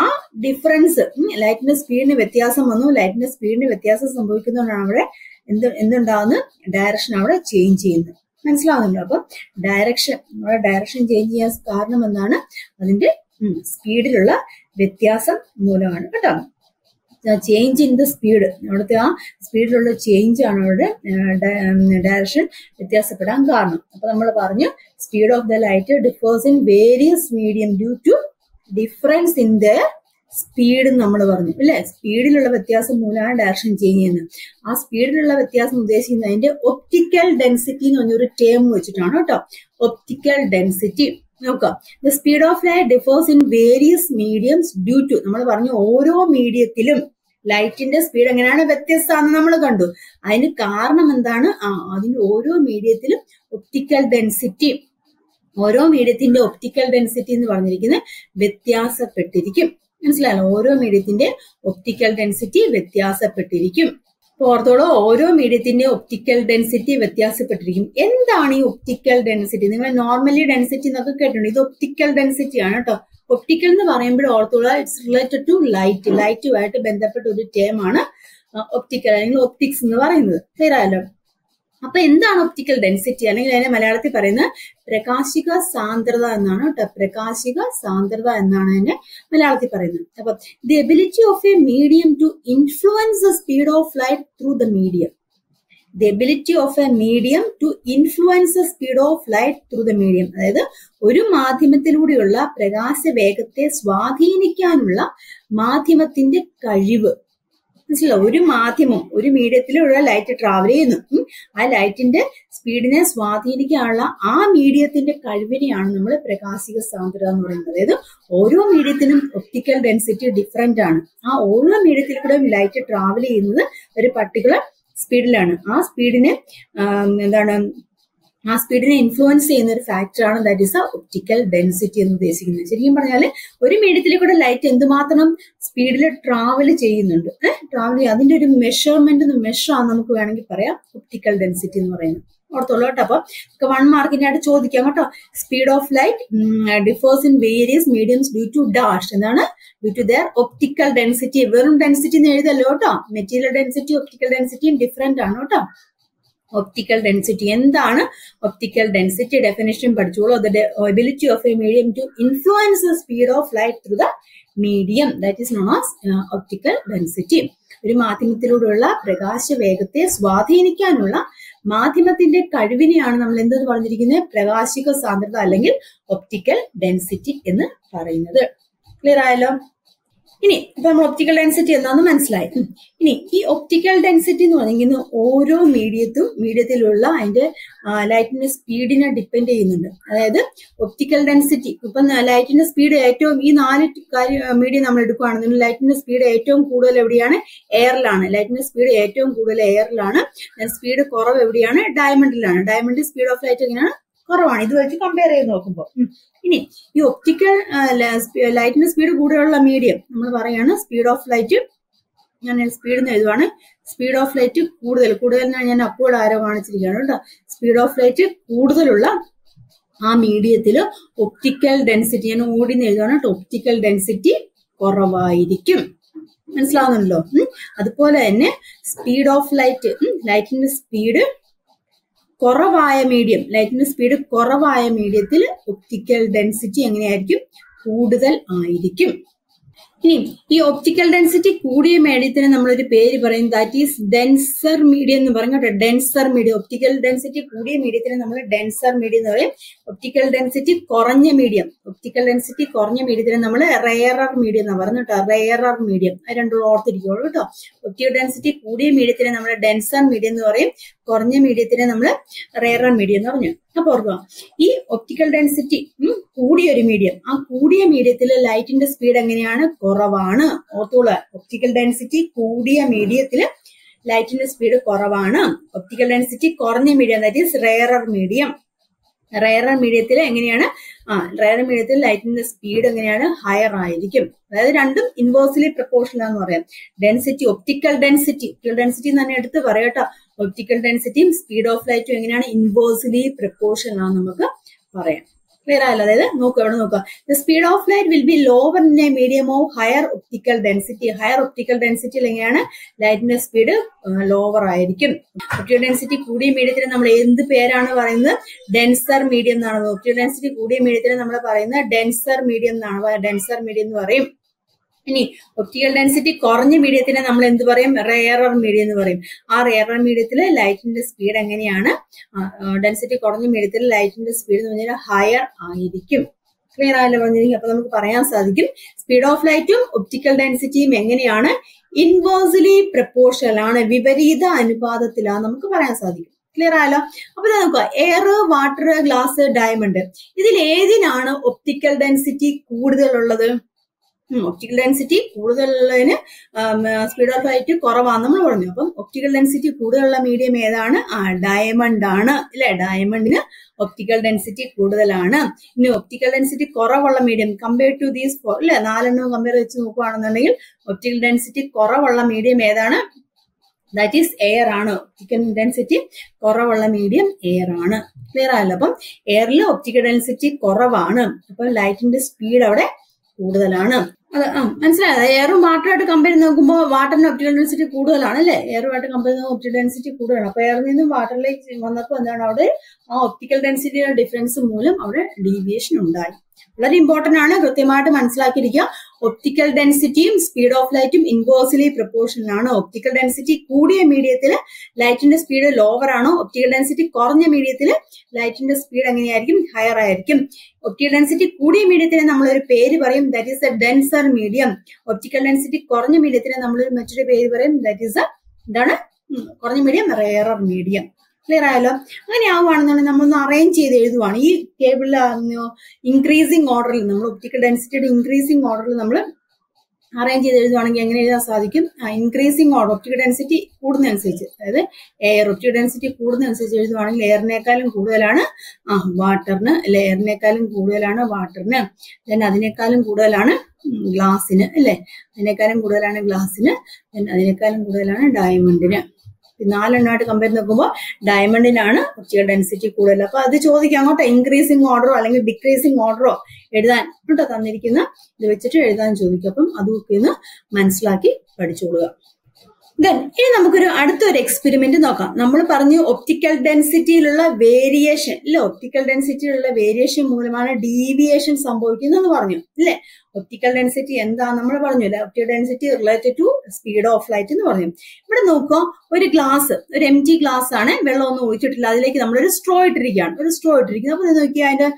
ആ ഡിഫറൻസ് ലൈറ്റിന്റെ സ്പീഡിന് വ്യത്യാസം വന്നു. ലൈറ്റിന്റെ സ്പീഡിന് വ്യത്യാസം സംഭവിക്കുന്നതുകൊണ്ടാണ് അവിടെ എന്ത് എന്തുണ്ടാകുന്നത് ഡയറക്ഷൻ അവിടെ ചേഞ്ച് ചെയ്യുന്നത്. മനസ്സിലാവുന്നുണ്ടോ? അപ്പൊ ഡയറക്ഷൻ നമ്മുടെ ഡയറക്ഷൻ ചേഞ്ച് ചെയ്യാൻ കാരണം എന്താണ്? അതിന്റെ സ്പീഡിലുള്ള വ്യത്യാസം മൂലമാണ് കേട്ടോ. ചേഞ്ച് ഇൻ ദ സ്പീഡ് അവിടുത്തെ ആ സ്പീഡിലുള്ള ചേഞ്ച് ആണ് അവിടെ ഡയറക്ഷൻ വ്യത്യാസപ്പെടാൻ കാരണം. അപ്പൊ നമ്മൾ പറഞ്ഞു speed of the light differs in various medium due to difference in the speed നമ്മൾ പറഞ്ഞു അല്ലെ? സ്പീഡിലുള്ള വ്യത്യാസം മൂലമാണ് ഡയറക്ഷൻ ചേഞ്ച് ചെയ്യുന്നത്. ആ സ്പീഡിലുള്ള വ്യത്യാസം ഉദ്ദേശിക്കുന്നത് അതിന്റെ ഒപ്റ്റിക്കൽ ഡെൻസിറ്റി എന്ന് പറഞ്ഞൊരു ടേം വെച്ചിട്ടാണ് കേട്ടോ. ഒപ്റ്റിക്കൽ ഡെൻസിറ്റി നോക്കാം the speed of light differs in various mediums due to നമ്മൾ പറഞ്ഞു ഓരോ മീഡിയത്തിലും ലൈറ്റിന്റെ സ്പീഡ് എങ്ങനെയാണ് വ്യത്യസ്തമാണെന്ന് നമ്മൾ കണ്ടു. അതിന് കാരണം എന്താണ്? ആ അതിന്റെ ഓരോ മീഡിയത്തിലും ഒപ്റ്റിക്കൽ ഡെൻസിറ്റി ഓരോ മീഡിയത്തിന്റെ ഒപ്റ്റിക്കൽ ഡെൻസിറ്റി എന്ന് പറഞ്ഞിരിക്കുന്നത് വ്യത്യാസപ്പെട്ടിരിക്കും. മനസ്സിലായല്ലോ ഓരോ മീഡിയത്തിന്റെ ഒപ്റ്റിക്കൽ ഡെൻസിറ്റി വ്യത്യാസപ്പെട്ടിരിക്കും. ഓർത്തോളം ഓരോ മീഡിയത്തിന്റെ ഒപ്റ്റിക്കൽ ഡെൻസിറ്റി വ്യത്യാസപ്പെട്ടിരിക്കും. എന്താണ് ഈ ഒപ്റ്റിക്കൽ ഡെൻസിറ്റി നിങ്ങൾ നോർമലി ഡെൻസിറ്റി എന്നൊക്കെ കേട്ടിട്ടുണ്ട്. ഇത് ഒപ്റ്റിക്കൽ ഡെൻസിറ്റി ആണ് കേട്ടോ. ഒപ്റ്റിക്കൽ എന്ന് പറയുമ്പോൾ ഓർത്തോളം ഇറ്റ്സ് റിലേറ്റഡ് ടു ലൈറ്റ് ലൈറ്റുമായിട്ട് ബന്ധപ്പെട്ട ഒരു ആണ് ഒപ്റ്റിക്കൽ അല്ലെങ്കിൽ ഒപ്റ്റിക്സ് എന്ന് പറയുന്നത്. ക്ലിയർ ആയല്ലോ? അപ്പൊ എന്താണ് ഒപ്റ്റിക്കൽ ഡെൻസിറ്റി അല്ലെങ്കിൽ അതിനെ മലയാളത്തിൽ പറയുന്നത് പ്രകാശിക സാന്ദ്രത എന്നാണ് കേട്ടോ. പ്രകാശിക സാന്ദ്രത എന്നാണ് അതിനെ മലയാളത്തിൽ പറയുന്നത്. അപ്പൊ the ability of a medium to influence the speed of light through the medium the ability of a medium to influence the speed of light through the medium അതായത് ഒരു മാധ്യമത്തിലൂടെയുള്ള പ്രകാശ വേഗത്തെ സ്വാധീനിക്കാനുള്ള മാധ്യമത്തിന്റെ കഴിവ്. മനസ്സിലായോ. ഒരു മാധ്യമം ഒരു മീഡിയത്തിലുള്ള ലൈറ്റ് ട്രാവൽ ചെയ്യുന്നു. ആ ലൈറ്റിന്റെ സ്പീഡിനെ സ്വാധീനിക്കാനുള്ള ആ മീഡിയത്തിന്റെ കഴിവിനെയാണ് നമ്മൾ പ്രകാശിക സാന്ദ്രത എന്ന് പറയുന്നത്. അതായത് ഓരോ മീഡിയത്തിനും ഒപ്റ്റിക്കൽ ഡെൻസിറ്റി ഡിഫറെന്റ് ആണ്. ആ ഓരോ മീഡിയത്തിൽ കൂടെ ലൈറ്റ് ട്രാവൽ ചെയ്യുന്നത് ഒരു പർട്ടിക്കുലർ സ്പീഡിലാണ് ആ സ്പീഡിനെ എന്താണ് ആ സ്പീഡിനെ ഇൻഫ്ലുവൻസ് ചെയ്യുന്ന ഒരു ഫാക്ടറാണ് that is a optical density എന്ന് ഉദ്ദേശിക്കുന്നത്. ശരിക്കും പറഞ്ഞാൽ ഒരു മീഡിയത്തിൽ കൂടെ ലൈറ്റ് എന്തുമാത്രം സ്പീഡിൽ ട്രാവൽ ചെയ്യുന്നുണ്ട് ട്രാവൽ ചെയ്യുക അതിന്റെ ഒരു മെഷർമെന്റ് ആണ് നമുക്ക് വേണമെങ്കിൽ പറയാം ഒപ്റ്റിക്കൽ ഡെൻസിറ്റി എന്ന് പറയുന്നത്. ഓർത്തോളൂ കേട്ടോ അപ്പൊ. വൺ മാർക്കിനായിട്ട് ചോദിക്കാം കേട്ടോ. Speed of light differs in various mediums due to dash എന്താണ്? Due to their optical density വെറും ഡെൻസിറ്റി എന്ന് എഴുതല്ലോ കേട്ടോ. മെറ്റീരിയൽ ഡെൻസിറ്റി ഒപ്റ്റിക്കൽ ഡെൻസിറ്റിയും ഡിഫറെന്റ് ആണ് കേട്ടോ. ഒപ്റ്റിക്കൽ ഡെൻസിറ്റി എന്താണ് ഒപ്റ്റിക്കൽ ഡെൻസിറ്റി ഡെഫിനേഷൻ പഠിച്ചോളൂ. അത് ability of a medium to influence the speed of light through the medium that is known as optical density ഒരു മാധ്യമത്തിലൂടെയുള്ള പ്രകാശ വേഗത്തെ സ്വാധീനിക്കാനുള്ള മാധ്യമത്തിന്റെ കഴിവിനെയാണ് നമ്മൾ എന്തെന്ന് പറഞ്ഞിരിക്കുന്നത് പ്രകാശിക സാന്ദ്രത അല്ലെങ്കിൽ ഒപ്റ്റിക്കൽ ഡെൻസിറ്റി എന്ന് പറയുന്നത്. ക്ലിയർ ആയല്ലോ? ഇനി ഇപ്പൊ നമ്മൾ ഒപ്റ്റിക്കൽ ഡെൻസിറ്റി എന്താണെന്ന് മനസ്സിലായി. ഇനി ഈ ഒപ്റ്റിക്കൽ ഡെൻസിറ്റി എന്ന് പറഞ്ഞിരിക്കുന്നത് ഓരോ മീഡിയത്തും മീഡിയത്തിലുള്ള അതിന്റെ ലൈറ്റിന്റെ സ്പീഡിനെ ഡിപ്പെൻഡ് ചെയ്യുന്നുണ്ട്. അതായത് ഒപ്റ്റിക്കൽ ഡെൻസിറ്റി ഇപ്പൊ ലൈറ്റിന്റെ സ്പീഡ് ഏറ്റവും ഈ നാല് മീഡിയം നമ്മൾ എടുക്കുകയാണെന്നുണ്ടെങ്കിൽ ലൈറ്റിന്റെ സ്പീഡ് ഏറ്റവും കൂടുതൽ എവിടെയാണ്? എയറിലാണ് ലൈറ്റിന്റെ സ്പീഡ് ഏറ്റവും കൂടുതൽ എയറിലാണ് സ്പീഡ് കുറവ് എവിടെയാണ്? ഡയമണ്ടിലാണ് ഡയമണ്ട് സ്പീഡ് ഓഫ് ലൈറ്റ് എങ്ങനെയാണ്? കുറവാണ്. ഇത് വെച്ച് കമ്പയർ ചെയ്ത് നോക്കുമ്പോൾ ഇനി ഈ ഒപ്റ്റിക്കൽ ലൈറ്റിന്റെ സ്പീഡ് കൂടുതലുള്ള മീഡിയം നമ്മൾ പറയാണ് സ്പീഡ് ഓഫ് ലൈറ്റ് ഞാൻ സ്പീഡ് എന്ന് എഴുതുവാണ്. സ്പീഡ് ഓഫ് ലൈറ്റ് കൂടുതൽ കൂടുതൽ ഞാൻ അപ്പോൾ ആരോ കാണിച്ചിരിക്കുകയാണ് കേട്ടോ. സ്പീഡ് ഓഫ് ലൈറ്റ് കൂടുതലുള്ള ആ മീഡിയത്തിൽ ഒപ്റ്റിക്കൽ ഡെൻസിറ്റി ഞാൻ ഓടി എഴുതുവാണ് ഒപ്റ്റിക്കൽ ഡെൻസിറ്റി കുറവായിരിക്കും. മനസ്സിലാവുന്നുണ്ടല്ലോ? അതുപോലെ തന്നെ സ്പീഡ് ഓഫ് ലൈറ്റ് ലൈറ്റിന്റെ സ്പീഡ് കുറവായ മീഡിയം ലൈറ്റിന്റെ സ്പീഡ് കുറവായ മീഡിയത്തിൽ ഒപ്റ്റിക്കൽ ഡെൻസിറ്റി എങ്ങനെയായിരിക്കും? കൂടുതൽ ആയിരിക്കും. ഇനി ഈ ഒപ്റ്റിക്കൽ ഡെൻസിറ്റി കൂടിയ മീഡിയത്തിന് നമ്മളൊരു പേര് പറയും. ദാറ്റ് ഈസ് ഡെൻസർ മീഡിയം എന്ന് പറയും ഡെൻസർ മീഡിയം ഒപ്റ്റിക്കൽ ഡെൻസിറ്റി കൂടിയ മീഡിയത്തിന് നമ്മൾ ഡെൻസർ മീഡിയം എന്ന് പറയും. ഒപ്റ്റിക്കൽ ഡെൻസിറ്റി കുറഞ്ഞ മീഡിയം ഒപ്റ്റിക്കൽ ഡെൻസിറ്റി കുറഞ്ഞ മീഡിയത്തിന് നമ്മൾ റെയറർ മീഡിയം എന്ന് പറഞ്ഞു കേട്ടോ. റെയറർ മീഡിയം അത് രണ്ടും ഓർത്തിരിക്കുള്ളൂ കേട്ടോ. ഒപ്റ്റിക്കൽ ഡെൻസിറ്റി കൂടിയ മീഡിയത്തിന് നമ്മൾ ഡെൻസർ മീഡിയം എന്ന് പറയും. കുറഞ്ഞ മീഡിയത്തിനെ നമ്മൾ റെയറർ മീഡിയം എന്ന് പറഞ്ഞു. അപ്പൊ ഓർക്കുക ഈ ഒപ്റ്റിക്കൽ ഡെൻസിറ്റി കൂടിയ ഒരു മീഡിയം ആ കൂടിയ മീഡിയത്തിൽ ലൈറ്റിന്റെ സ്പീഡ് എങ്ങനെയാണ്? കുറവാണ്. ഓർത്തോളൂ ഒപ്റ്റിക്കൽ ഡെൻസിറ്റി കൂടിയ മീഡിയത്തിൽ ലൈറ്റിന്റെ സ്പീഡ് കുറവാണ്. ഒപ്റ്റിക്കൽ ഡെൻസിറ്റി കുറഞ്ഞ medium that is rarer medium rarer മീഡിയത്തിൽ എങ്ങനെയാണ്? ആ റയറർ മീഡിയത്തിൽ ലൈറ്റിന്റെ സ്പീഡ് എങ്ങനെയാണ്? ഹയർ ആയിരിക്കും. അതായത് രണ്ടും ഇൻവേഴ്സ്ലി പ്രപ്പോർഷനാന്ന് പറയാം. Density optical density optical density തന്നെ എടുത്ത് പറയട്ടോ ഒപ്റ്റിക്കൽ ഡെൻസിറ്റിയും സ്പീഡ് ഓഫ് ലൈറ്റും എങ്ങനെയാണ് ഇൻവേഴ്സ്ലി പ്രിക്കോഷൻ ആണെന്ന് നമുക്ക് പറയാം. ക്ലിയർ ആയല്ലോ? അതായത് നോക്കുക അവിടെ നോക്കുക the speed of light will be lower in a medium of higher optical density higher optical ഡെൻസിറ്റിയിൽ എങ്ങനെയാണ്? ലൈറ്റിന്റെ സ്പീഡ് ലോവർ ആയിരിക്കും. ഒപ്റ്റിക്കൽ ഡെൻസിറ്റി കൂടിയ മീഡിയത്തിന് നമ്മൾ എന്ത് പേരാണ് പറയുന്നത്? ഡെൻസർ മീഡിയം എന്നാണ്. ഒപ്റ്റിക്കൽ ഡെൻസിറ്റി കൂടിയ മീഡിയത്തിന് നമ്മൾ പറയുന്നത് ഡെൻസർ മീഡിയം എന്നാണ്. ഡെൻസർ മീഡിയം എന്ന് പറയും. ഇനി ഒപ്റ്റിക്കൽ ഡെൻസിറ്റി കുറഞ്ഞ മീഡിയത്തിനെ നമ്മൾ എന്ത് പറയും? റെയറർ മീഡിയം എന്ന് പറയും. ആ റെയറർ മീഡിയത്തിൽ ലൈറ്റിന്റെ സ്പീഡ് എങ്ങനെയാണ്? ഡെൻസിറ്റി കുറഞ്ഞ മീഡിയത്തിൽ ലൈറ്റിന്റെ സ്പീഡ് എന്ന് പറഞ്ഞാൽ ഹയർ ആയിരിക്കും. ക്ലിയർ ആയല്ലോ പറഞ്ഞിരിക്കും അപ്പൊ നമുക്ക് പറയാൻ സാധിക്കും. സ്പീഡ് ഓഫ് ലൈറ്റും ഒപ്റ്റിക്കൽ ഡെൻസിറ്റിയും എങ്ങനെയാണ്? ഇൻവേഴ്സ്ലി പ്രപ്പോർഷണൽ ആണ്. വിപരീത അനുപാതത്തിലാണ് നമുക്ക് പറയാൻ സാധിക്കും. ക്ലിയർ ആയല്ലോ? അപ്പൊ ഇത് നോക്കുക. എയർ വാട്ടർ ഗ്ലാസ് ഡയമണ്ട് ഇതിൽ ഏതിനാണ് ഒപ്റ്റിക്കൽ ഡെൻസിറ്റി കൂടുതലുള്ളത്? ഒപ്റ്റിക്കൽ ഡെൻസിറ്റി കൂടുതലുള്ളതിന് സ്പീഡ് ഓഫ് ലൈറ്റ് കുറവാന്ന് നമ്മൾ പറഞ്ഞു. അപ്പം ഒപ്റ്റിക്കൽ ഡെൻസിറ്റി കൂടുതലുള്ള മീഡിയം ഏതാണ്? ആ ഡയമണ്ട് ആണ്. അല്ലെ ഡയമണ്ടിന് ഒപ്റ്റിക്കൽ ഡെൻസിറ്റി കൂടുതലാണ്. ഇനി ഒപ്റ്റിക്കൽ ഡെൻസിറ്റി കുറവുള്ള medium compare to these four അല്ലെ നാലെണ്ണം കമ്പയർ വെച്ച് നോക്കുകയാണെന്നുണ്ടെങ്കിൽ ഒപ്റ്റിക്കൽ ഡെൻസിറ്റി കുറവുള്ള മീഡിയം ഏതാണ്? ദാറ്റ് ഈസ് എയർ ആണ്. ഒപ്റ്റിക്കൽ ഡെൻസിറ്റി കുറവുള്ള മീഡിയം എയർ ആണ്. ക്ലിയർ ആയല്ലോ? അപ്പം എയറിൽ ഒപ്റ്റിക്കൽ ഡെൻസിറ്റി കുറവാണ്. അപ്പം ലൈറ്റിന്റെ സ്പീഡ് അവിടെ കൂടുതലാണ്. അത് ആ മനസ്സിലായത് എയറും വാട്ടറുമായിട്ട് കമ്പയർ ചെയ്ത് നോക്കുമ്പോൾ വാട്ടറിന് ഒപ്റ്റിക്കൽ ഡെൻസിറ്റി കൂടുതലാണ് അല്ലേ? എയറുമായിട്ട് കമ്പയർ ചെയ്യുന്ന ഒപ്റ്റിക്കൽ ഡെൻസിറ്റി കൂടുതലാണ്. അപ്പൊ എയറിൽ നിന്നും വാട്ടറിലേക്ക് വന്നപ്പോൾ എന്താണ് അവിടെ ആ ഒപ്റ്റിക്കൽ ഡെൻസിറ്റിയുടെ ഡിഫറൻസ് മൂലം അവിടെ ഡീവിയേഷൻ ഉണ്ടായി. വളരെ ഇമ്പോർട്ടന്റ് ആണ്. കൃത്യമായിട്ട് മനസ്സിലാക്കിയിരിക്കുക. ഒപ്റ്റിക്കൽ ഡെൻസിറ്റിയും സ്പീഡ് ഓഫ് ലൈറ്റും ഇൻവേഴ്സ്ലി പ്രപ്പോർഷണൽ ആണ്. ഒപ്റ്റിക്കൽ ഡെൻസിറ്റി കൂടിയ മീഡിയത്തിൽ ലൈറ്റിന്റെ സ്പീഡ് ലോവർ ആണോ. ഒപ്റ്റിക്കൽ ഡെൻസിറ്റി കുറഞ്ഞ മീഡിയത്തിൽ ലൈറ്റിന്റെ സ്പീഡ് എങ്ങനെയായിരിക്കും? ഹയർ ആയിരിക്കും. ഒപ്റ്റിക്കൽ ഡെൻസിറ്റി കൂടിയ മീഡിയത്തിന് നമ്മൾ ഒരു പേര് പറയും. That is a denser medium optical density കുറഞ്ഞ മീഡിയത്തിന് നമ്മൾ മറ്റൊരു പേര് പറയും. ദാറ്റ് ഈസ് എന്താണ് കുറഞ്ഞ മീഡിയം റെയറർ മീഡിയം ക്ലിയർ ആയല്ലോ? അങ്ങനെ ആവുകയാണെന്നുണ്ടെങ്കിൽ നമ്മളൊന്ന് അറേഞ്ച് ചെയ്ത് എഴുതുവാണ്. ഈ ടേബിളിൽ ഇൻക്രീസിങ് ഓർഡറിൽ നമ്മൾ ഒപ്റ്റിക്കൽ ഡെൻസിറ്റിയുടെ ഇൻക്രീസിങ് ഓർഡറിൽ നമ്മൾ അറേഞ്ച് ചെയ്ത് എഴുതുവാണെങ്കിൽ എങ്ങനെ എഴുതാൻ സാധിക്കും? ഇൻക്രീസിങ് ഓർഡർ ഒപ്റ്റിക്കൽ ഡെൻസിറ്റി കൂടുന്നതനുസരിച്ച് അതായത് എയർ ഒപ്റ്റിക്കൽ ഡെൻസിറ്റി കൂടുന്നതനുസരിച്ച് എഴുതുവാണെങ്കിൽ എയറിനേക്കാളും കൂടുതലാണ്. ആ വാട്ടറിന് ലെയറിനേക്കാളും കൂടുതലാണ് വാട്ടറിന് ദെൻ അതിനേക്കാളും കൂടുതലാണ് ഗ്ലാസിന് അല്ലേ? അതിനേക്കാളും കൂടുതലാണ് ഗ്ലാസിന് ദെൻ അതിനേക്കാളും കൂടുതലാണ് ഡയമണ്ടിന് നാലെണ്ണമായിട്ട് കമ്പയർ നോക്കുമ്പോൾ ഡയമണ്ടിനാണ് ഒപ്റ്റിക്കൽ ഡെൻസിറ്റി കൂടുതൽ അപ്പൊ അത് ചോദിക്കാം അങ്ങോട്ട് ഇൻക്രീസിങ് ഓർഡറോ അല്ലെങ്കിൽ ഡിക്രീസിങ് ഓർഡറോ എഴുതാൻ കേട്ടോ തന്നിരിക്കുന്ന ഇത് വെച്ചിട്ട് എഴുതാൻ ചോദിക്കും. അപ്പം അതൊക്കെ ഒന്ന് മനസ്സിലാക്കി പഠിച്ചോളുക. ദെൻ ഇനി നമുക്കൊരു അടുത്തൊരു എക്സ്പെരിമെന്റ് നോക്കാം. നമ്മൾ പറഞ്ഞു ഒപ്റ്റിക്കൽ ഡെൻസിറ്റിയിലുള്ള വേരിയേഷൻ ഇല്ല? ഒപ്റ്റിക്കൽ ഡെൻസിറ്റിയിലുള്ള വേരിയേഷൻ മൂലമാണ് ഡീവിയേഷൻ സംഭവിക്കുന്നത് എന്ന് പറഞ്ഞു ഇല്ലേ? ഒപ്റ്റിക്കൽ ഡെൻസിറ്റി എന്താ നമ്മൾ പറഞ്ഞു? Optical density related to speed of light എന്ന് പറഞ്ഞു. ഇവിടെ നോക്കുക ഒരു ഗ്ലാസ് ഒരു എം ടി ഗ്ലാസ് ആണ് വെള്ളമൊന്നും ഒഴിച്ചിട്ടില്ല. അതിലേക്ക് നമ്മൾ ഒരു സ്ട്രോ ഇട്ടിരിക്കുകയാണ്. ഒരു സ്ട്രോ ഇട്ടിരിക്കുന്നത് അപ്പൊ നോക്കിയാൽ അതിന്റെ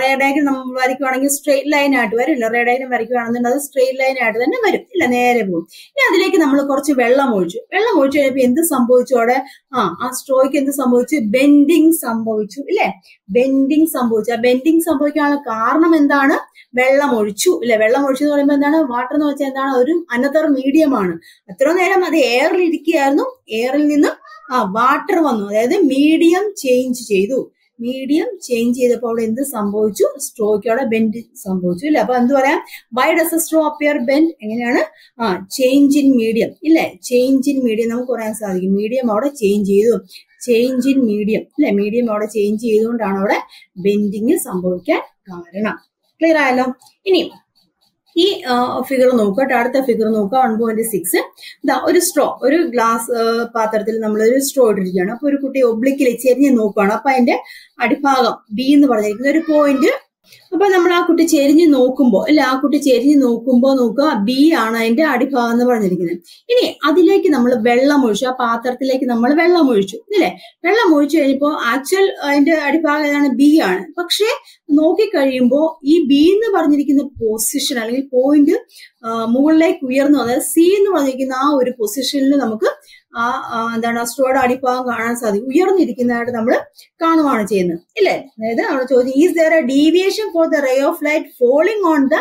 റേ നമ്മൾ വരയ്ക്കുവാണെങ്കിൽ സ്ട്രെയിറ്റ് ലൈൻ ആയിട്ട് വരും. ഇല്ല റേ ഡയഗ്രം വരയ്ക്കുവാണെന്നുണ്ടെങ്കിൽ അത് സ്ട്രെയിറ്റ് ലൈൻ ആയിട്ട് തന്നെ വരും. ഇല്ല നേരെ പോകും. ഇനി അതിലേക്ക് നമ്മൾ കുറച്ച് വെള്ളം ഒഴിച്ചു. വെള്ളം ഒഴിച്ചു കഴിഞ്ഞപ്പോൾ എന്ത് സംഭവിച്ചു അവിടെ? ആ ആ സ്ട്രോയ്ക്ക് എന്ത് സംഭവിച്ചു? ബെൻഡിങ് സംഭവിച്ചു. ഇല്ലേ? ബെൻഡിങ് സംഭവിച്ചു. ആ ബെൻഡിങ് സംഭവിക്കാനുള്ള കാരണം എന്താണ്? വെള്ളം ഒഴിച്ചു. ഇല്ലെ? വെള്ളം ഒഴിച്ചു എന്ന് പറയുമ്പോൾ എന്താണ്? വാട്ടർ എന്ന് വെച്ചാൽ എന്താണ്? ഒരു അനദർ മീഡിയം ആണ്. അത്ര നേരം അത് എയറിൽ ഇരിക്കുകയായിരുന്നു. എയറിൽ നിന്ന് ആ വാട്ടർ വന്നു. അതായത് മീഡിയം ചേഞ്ച് ചെയ്തു. മീഡിയം ചേഞ്ച് ചെയ്തപ്പോൾ അവിടെ എന്ത് സംഭവിച്ചു? സ്ട്രോയ്ക്ക് അവിടെ ബെൻഡ് സംഭവിച്ചു. ഇല്ല? അപ്പൊ എന്ത് പറയാം? Why does straw appear bend എങ്ങനെയാണ്? ആ ചേഞ്ച് ഇൻ മീഡിയം ഇല്ലേ? ചേഞ്ച് ഇൻ മീഡിയം നമുക്ക് പറയാൻ സാധിക്കും. മീഡിയം അവിടെ ചേഞ്ച് ചെയ്തു. ചേഞ്ച് ഇൻ മീഡിയം അല്ലെ മീഡിയം അവിടെ ചേഞ്ച് ചെയ്തുകൊണ്ടാണ് അവിടെ ബെൻഡിങ് സംഭവിക്കാൻ കാരണം. ക്ലിയർ ആയല്ലോ? ഇനി ഈ ഫിഗർ നോക്കുക. കേട്ടോ അടുത്ത ഫിഗർ നോക്കുക. വൺ പോയിന്റ് സിക്സ് ഇതാ ഒരു സ്ട്രോ ഒരു ഗ്ലാസ് പാത്രത്തിൽ നമ്മൾ ഒരു സ്ട്രോ ഇട്ടിരിക്കുകയാണ്. അപ്പൊ ഒരു കുട്ടി ഒബ്ലിക്കിൽ ചെരിഞ്ഞ് നോക്കുകയാണ് അപ്പൊ അതിന്റെ അടിഭാഗം ബി എന്ന് പറഞ്ഞിരിക്കുന്ന ഒരു പോയിന്റ് അപ്പൊ നമ്മൾ ആ കുട്ടി ചെരിഞ്ഞ് നോക്കുമ്പോൾ അല്ലെ ആ കുട്ടി ചെരിഞ്ഞ് നോക്കുമ്പോൾ നോക്കുക ബി ആണ് അതിന്റെ അടിഭാഗം എന്ന് പറഞ്ഞിരിക്കുന്നത്. ഇനി അതിലേക്ക് നമ്മൾ വെള്ളം ഒഴിച്ചു ആ പാത്രത്തിലേക്ക് നമ്മൾ വെള്ളം ഒഴിച്ചു ഇല്ലേ? വെള്ളം ഒഴിച്ചു കഴിഞ്ഞപ്പോൾ ആക്ച്വൽ അതിന്റെ അടിഭാഗം ഏതാണ്? ബി ആണ്. പക്ഷേ നോക്കിക്കഴിയുമ്പോൾ ഈ ബി എന്ന് പറഞ്ഞിരിക്കുന്ന പൊസിഷൻ അല്ലെങ്കിൽ പോയിന്റ് മുകളിലേക്ക് ഉയർന്നു അതായത് സി എന്ന് പറഞ്ഞിരിക്കുന്ന ആ ഒരു പൊസിഷനിൽ നമുക്ക് ആ എന്താണ് ആ അടിഭാഗം കാണാൻ സാധിക്കും. ഉയർന്നിരിക്കുന്നതായിട്ട് നമ്മൾ കാണുവാണ് ചെയ്യുന്നത്. ഇല്ലേ? അതായത് നമ്മൾ ചോദിച്ചു is there a deviation for the ray of light falling on the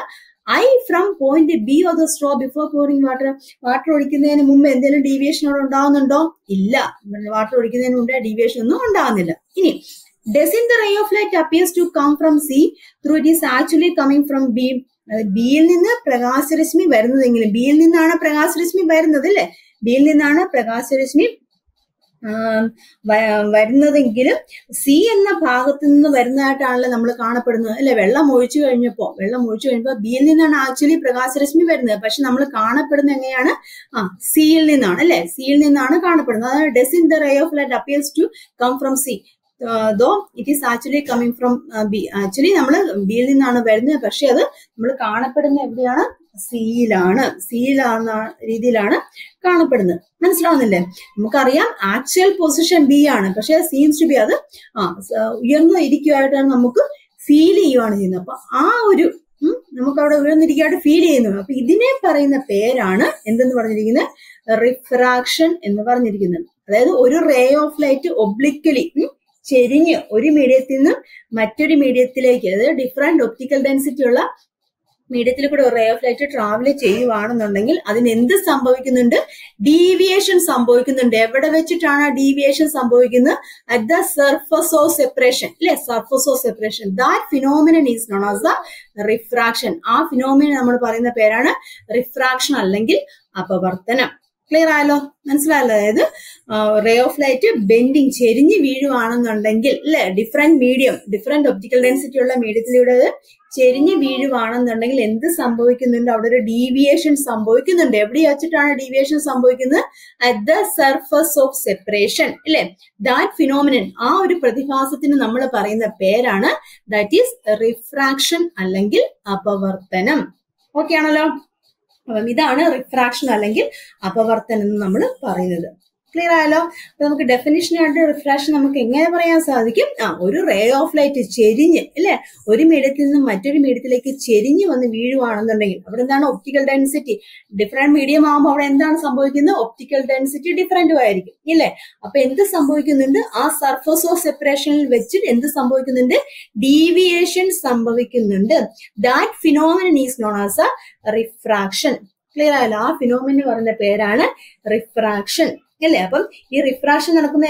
eye from point B of the straw before pouring water water ഒഴിക്കുന്നതിന് മുമ്പ് എന്തെങ്കിലും ഡീവിയേഷൻ അവിടെ ഉണ്ടാകുന്നുണ്ടോ ഇല്ല. വാട്ടർ ഒഴിക്കുന്നതിന് മുമ്പ് ഡീവിയേഷൻ ഒന്നും ഉണ്ടാകുന്നില്ല ഇനി does in the ray of light appears to come from C through it is actually coming from B ബിയിൽ നിന്ന് പ്രകാശരശ്മി വരുന്നതെങ്കിലും ബിയിൽ നിന്നാണ് പ്രകാശരശ്മി വരുന്നത് അല്ലേ ബിയിൽ നിന്നാണ് പ്രകാശരശ്മി വരുന്നതെങ്കിലും സി എന്ന ഭാഗത്തു നിന്ന് വരുന്നതായിട്ടാണല്ലോ നമ്മൾ കാണപ്പെടുന്നത്. അല്ലെ? വെള്ളം ഒഴിച്ചു കഴിഞ്ഞപ്പോ വെള്ളം ഒഴിച്ചു കഴിഞ്ഞപ്പോ ബിയിൽ നിന്നാണ് ആക്ച്വലി പ്രകാശരശ്മി വരുന്നത്. പക്ഷെ നമ്മൾ കാണപ്പെടുന്നത് എങ്ങനെയാണ്? ആ സിയിൽ നിന്നാണ്. അല്ലെ? സിയിൽ നിന്നാണ് കാണപ്പെടുന്നത്. അതായത് does in the ray of light appears to come from C though it is actually coming from B actually നമ്മൾ ബിയിൽ നിന്നാണ് വരുന്നത്. പക്ഷെ അത് നമ്മൾ കാണപ്പെടുന്ന എവിടെയാണ്? സിയിലാണ് സിയിലാണ് രീതിയിലാണ് കാണപ്പെടുന്നത്. മനസ്സിലാവുന്നില്ലേ? നമുക്കറിയാം ആക്ച്വൽ പൊസിഷൻ ബി ആണ്. പക്ഷെ സീൻസ് ടു ബി അത് ആ ഉയർന്നു ഇരിക്കുവായിട്ടാണ് നമുക്ക് ഫീൽ ചെയ്യുവാണ് ചെയ്യുന്നത്. അപ്പൊ ആ ഒരു നമുക്ക് അവിടെ ഉയർന്നിരിക്കുകയായിട്ട് ഫീൽ ചെയ്യുന്നു. അപ്പൊ ഇതിനെ പറയുന്ന പേരാണ് എന്തെന്ന് പറഞ്ഞിരിക്കുന്നത്? റിഫ്രാക്ഷൻ എന്ന് പറഞ്ഞിരിക്കുന്നത്. അതായത് ഒരു റേ ഓഫ് ലൈറ്റ് ഒബ്ലിക്കലി ചെരിഞ്ഞ് ഒരു മീഡിയത്തിൽ നിന്ന് മറ്റൊരു മീഡിയത്തിലേക്ക് അതായത് ഡിഫറെന്റ് ഒപ്റ്റിക്കൽ ഡെൻസിറ്റി ഉള്ള മീഡിയത്തിൽ കൂടെ റേ ഓഫ് ലൈറ്റ് ട്രാവൽ ചെയ്യുവാണെന്നുണ്ടെങ്കിൽ അതിന് എന്ത് സംഭവിക്കുന്നുണ്ട്? ഡീവിയേഷൻ സംഭവിക്കുന്നുണ്ട്. എവിടെ വെച്ചിട്ടാണ് ആ ഡീവിയേഷൻ സംഭവിക്കുന്നത്? At the surface of separation അല്ലെ surface of separation that phenomenon is known as the refraction ആ ഫിനോമിനൻ നമ്മൾ പറയുന്ന പേരാണ് റിഫ്രാക്ഷൻ അല്ലെങ്കിൽ അപവർത്തനം. ക്ലിയർ ആയല്ലോ? മനസ്സിലായല്ലോ? അതായത് റേ ഓഫ് ലൈറ്റ് ബെൻഡിങ് ചെരിഞ്ഞ് വീഴുവാണെന്നുണ്ടെങ്കിൽ അല്ലെ different medium different optical density ഉള്ള മീഡിയത്തിലൂടെ ചെരിഞ്ഞ് വീഴുവാണെന്നുണ്ടെങ്കിൽ എന്ത് സംഭവിക്കുന്നുണ്ട്? അവിടെ ഒരു ഡീവിയേഷൻ സംഭവിക്കുന്നുണ്ട്. എവിടെ വെച്ചിട്ടാണ് ഡീവിയേഷൻ സംഭവിക്കുന്നത്? At the surface of separation അല്ലെ ദാറ്റ് ഫിനോമിനൻ ആ ഒരു പ്രതിഭാസത്തിന് നമ്മൾ പറയുന്ന പേരാണ് ദാറ്റ് ഈസ് റിഫ്രാക്ഷൻ അല്ലെങ്കിൽ അപവർത്തനം. ഓക്കെ ആണല്ലോ? അപ്പം ഇതാണ് റിഫ്രാക്ഷൻ അല്ലെങ്കിൽ അപവർത്തനം എന്ന് നമ്മൾ പറയുന്നത്. ക്ലിയർ അപ്പൊ നമുക്ക് ഡെഫിനിഷനായിട്ട് റിഫ്രാക്ഷൻ നമുക്ക് എങ്ങനെ പറയാൻ സാധിക്കും? ആ ഒരു റേ ഓഫ് ലൈറ്റ് ചെരിഞ്ഞ് അല്ലെ? ഒരു മീഡിയത്തിൽ നിന്നും മറ്റൊരു മീഡിയത്തിലേക്ക് ചെരിഞ്ഞ് വന്ന് വീഴുവാണെന്നുണ്ടെങ്കിൽ അവിടെ എന്താണ് ഒപ്റ്റിക്കൽ ഡെൻസിറ്റി ഡിഫറെന്റ് മീഡിയം ആകുമ്പോൾ അവിടെ എന്താണ് സംഭവിക്കുന്നത്? ഒപ്റ്റിക്കൽ ഡെൻസിറ്റി ഡിഫറെന്റും ആയിരിക്കും ഇല്ലേ? അപ്പൊ എന്ത് സംഭവിക്കുന്നുണ്ട്? ആ സർഫസ് ഓഫ് സെപ്പറേഷനിൽ വെച്ച് എന്ത് സംഭവിക്കുന്നുണ്ട്? ഡീവിയേഷൻ സംഭവിക്കുന്നുണ്ട്. That phenomenon is known as a refraction clear ആയല്ലോ? ആ ഫിനോമിന് പറയുന്ന പേരാണ് റിഫ്രാക്ഷൻ അല്ലേ? അപ്പം ഈ റിഫ്രാക്ഷൻ നടക്കുന്ന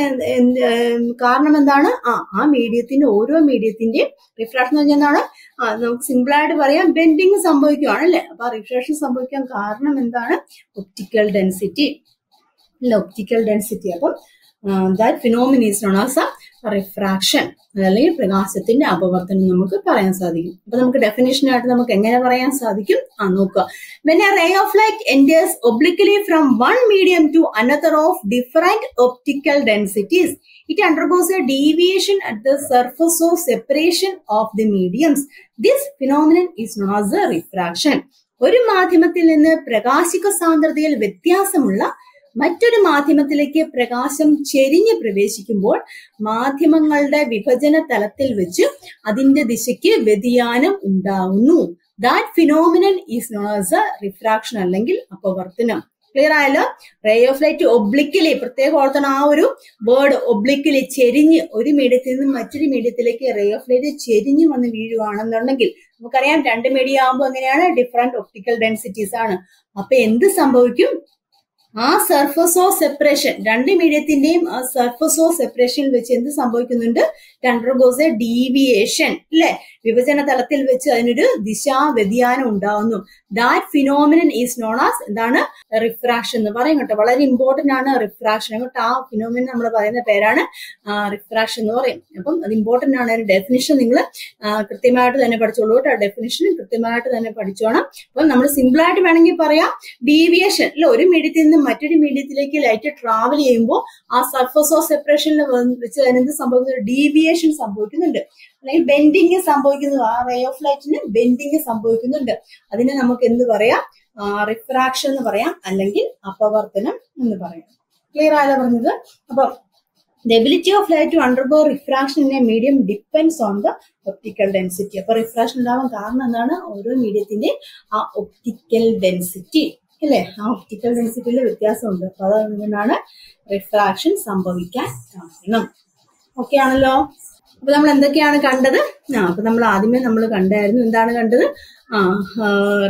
കാരണം എന്താണ്? ആ ആ മീഡിയത്തിന്റെ ഓരോ മീഡിയത്തിന്റെയും റിഫ്രാക്ഷൻ എന്ന് പറഞ്ഞാൽ എന്താണ്? ആ നമുക്ക് സിമ്പിൾ ആയിട്ട് പറയാം ബെൻഡിങ് സംഭവിക്കുകയാണ് അല്ലേ? അപ്പൊ ആ റിഫ്രാക്ഷൻ സംഭവിക്കാൻ കാരണം എന്താണ്? ഒപ്റ്റിക്കൽ ഡെൻസിറ്റി അല്ല? ഒപ്റ്റിക്കൽ ഡെൻസിറ്റി അപ്പം that phenomenon is known as a refraction അല്ലെങ്കിൽ പ്രകാശത്തിന്റെ അപവർത്തനം നമുക്ക് പറയാൻ സാധിക്കും അപ്പൊ നമുക്ക് ഡെഫിനേഷൻ ആയിട്ട് നമുക്ക് എങ്ങനെ പറയാൻ സാധിക്കും ആ നോക്കുക when a ray of light enters obliquely from one medium to another of different optical densities it undergoes a deviation at the surface of separation of the mediums this phenomenon is known as a refraction ഒരു മാധ്യമത്തിൽ നിന്ന് പ്രകാശിക സാന്ദ്രതയിൽ വ്യത്യാസമുള്ള മറ്റൊരു മാധ്യമത്തിലേക്ക് പ്രകാശം ചെരിഞ്ഞ് പ്രവേശിക്കുമ്പോൾ മാധ്യമങ്ങളുടെ വിഭജന തലത്തിൽ വെച്ച് അതിന്റെ ദിശയ്ക്ക് വ്യതിയാനം ഉണ്ടാവുന്നു. That phenomenon is known as a refraction അല്ലെങ്കിൽ അപവർത്തനം. ക്ലിയർ ആയല്ലോ? റേ ഓഫ് ലൈറ്റ് ഒബ്ലിക്കലി പ്രത്യേകം ഓർത്തണം ആ ഒരു വേർഡ് ഒബ്ലിക്കലി ചെരിഞ്ഞ് ഒരു മീഡിയത്തിൽ നിന്ന് മറ്റൊരു മീഡിയത്തിലേക്ക് റേ ഓഫ് ലൈറ്റ് ചെരിഞ്ഞ് വന്ന് വീഴുവാണെന്നുണ്ടെങ്കിൽ നമുക്കറിയാം രണ്ട് മീഡിയ ആകുമ്പോൾ എങ്ങനെയാണ്? ഡിഫറെന്റ് ഒപ്റ്റിക്കൽ ഡെൻസിറ്റീസ് ആണ്. അപ്പൊ എന്ത് സംഭവിക്കും? ആ സർഫസ് സെപ്പറേഷൻ രണ്ട് മീഡിയത്തിന്റെയും ആ സർഫസ് സെപ്പറേഷനിൽ വെച്ച് എന്ത് സംഭവിക്കുന്നുണ്ട്? അണ്ടർഗോസ് എ ഡീവിയേഷൻ അല്ലെ വിഭജന തലത്തിൽ വെച്ച് അതിനൊരു ദിശാ വ്യതിയാനം ഉണ്ടാവുന്നു. That phenomenon is known as എന്താണ്? റിഫ്രാക്ഷൻ എന്ന് പറയും കേട്ടോ. വളരെ ഇമ്പോർട്ടന്റ് ആണ് റിഫ്രാക്ഷൻ കേട്ടോ ആ ഫിനോമിനൻ നമ്മൾ പറയുന്ന പേരാണ് റിഫ്രാക്ഷൻ എന്ന് പറയും. അപ്പം അത് ഇമ്പോർട്ടന്റ് ആണ്. അതിന്റെ ഡെഫിനിഷൻ നിങ്ങൾ കൃത്യമായിട്ട് തന്നെ പഠിച്ചോളൂ കേട്ടോ. ഡെഫിനിഷൻ കൃത്യമായിട്ട് തന്നെ പഠിച്ചോണം. അപ്പം നമ്മൾ സിമ്പിൾ ആയിട്ട് വേണമെങ്കിൽ പറയാം ഡീവിയേഷൻ അല്ല ഒരു മീഡിയത്തിൽ നിന്ന് മറ്റൊരു മീഡിയത്തിലേക്ക് ലൈറ്റ് ട്രാവൽ ചെയ്യുമ്പോൾ ആ സർഫസ് ഓഫ് സെപ്പറേഷനിൽ വെച്ച് അതിനെന്ത് സംഭവിക്കുന്നത് ഡീവിയേഷൻ സംഭവിക്കുന്നുണ്ട്. അല്ലെങ്കിൽ ബെൻഡിങ് സംഭവിക്കുന്നു. ആ റേ ഓഫ് ലൈറ്റിന് ബെൻഡിങ് സംഭവിക്കുന്നുണ്ട്. അതിനെ നമുക്ക് എന്ത് പറയാം? റിഫ്രാക്ഷൻ എന്ന് പറയാം. അല്ലെങ്കിൽ അപവർത്തനം എന്ന് പറയാം. ക്ലിയർ ആയതാ പറഞ്ഞത്? അപ്പൊ ability of light to undergo refraction in a medium depends on the optical density അപ്പൊ റിഫ്രാക്ഷൻ ഉണ്ടാവാൻ കാരണം എന്താണ്? ഓരോ മീഡിയത്തിന്റെ ആ ഒപ്റ്റിക്കൽ ഡെൻസിറ്റി അല്ലേ? ആ ഒപ്റ്റിക്കൽ ഡെൻസിറ്റിയിൽ വ്യത്യാസമുണ്ട്. അപ്പൊ അതുകൊണ്ടാണ് റിഫ്രാക്ഷൻ സംഭവിക്കാൻ കാരണം. ഓക്കെ ആണല്ലോ? അപ്പൊ നമ്മൾ എന്തൊക്കെയാണ് കണ്ടത്? ആ അപ്പൊ നമ്മൾ ആദ്യമേ നമ്മൾ കണ്ടായിരുന്നു. എന്താണ് കണ്ടത്? ആ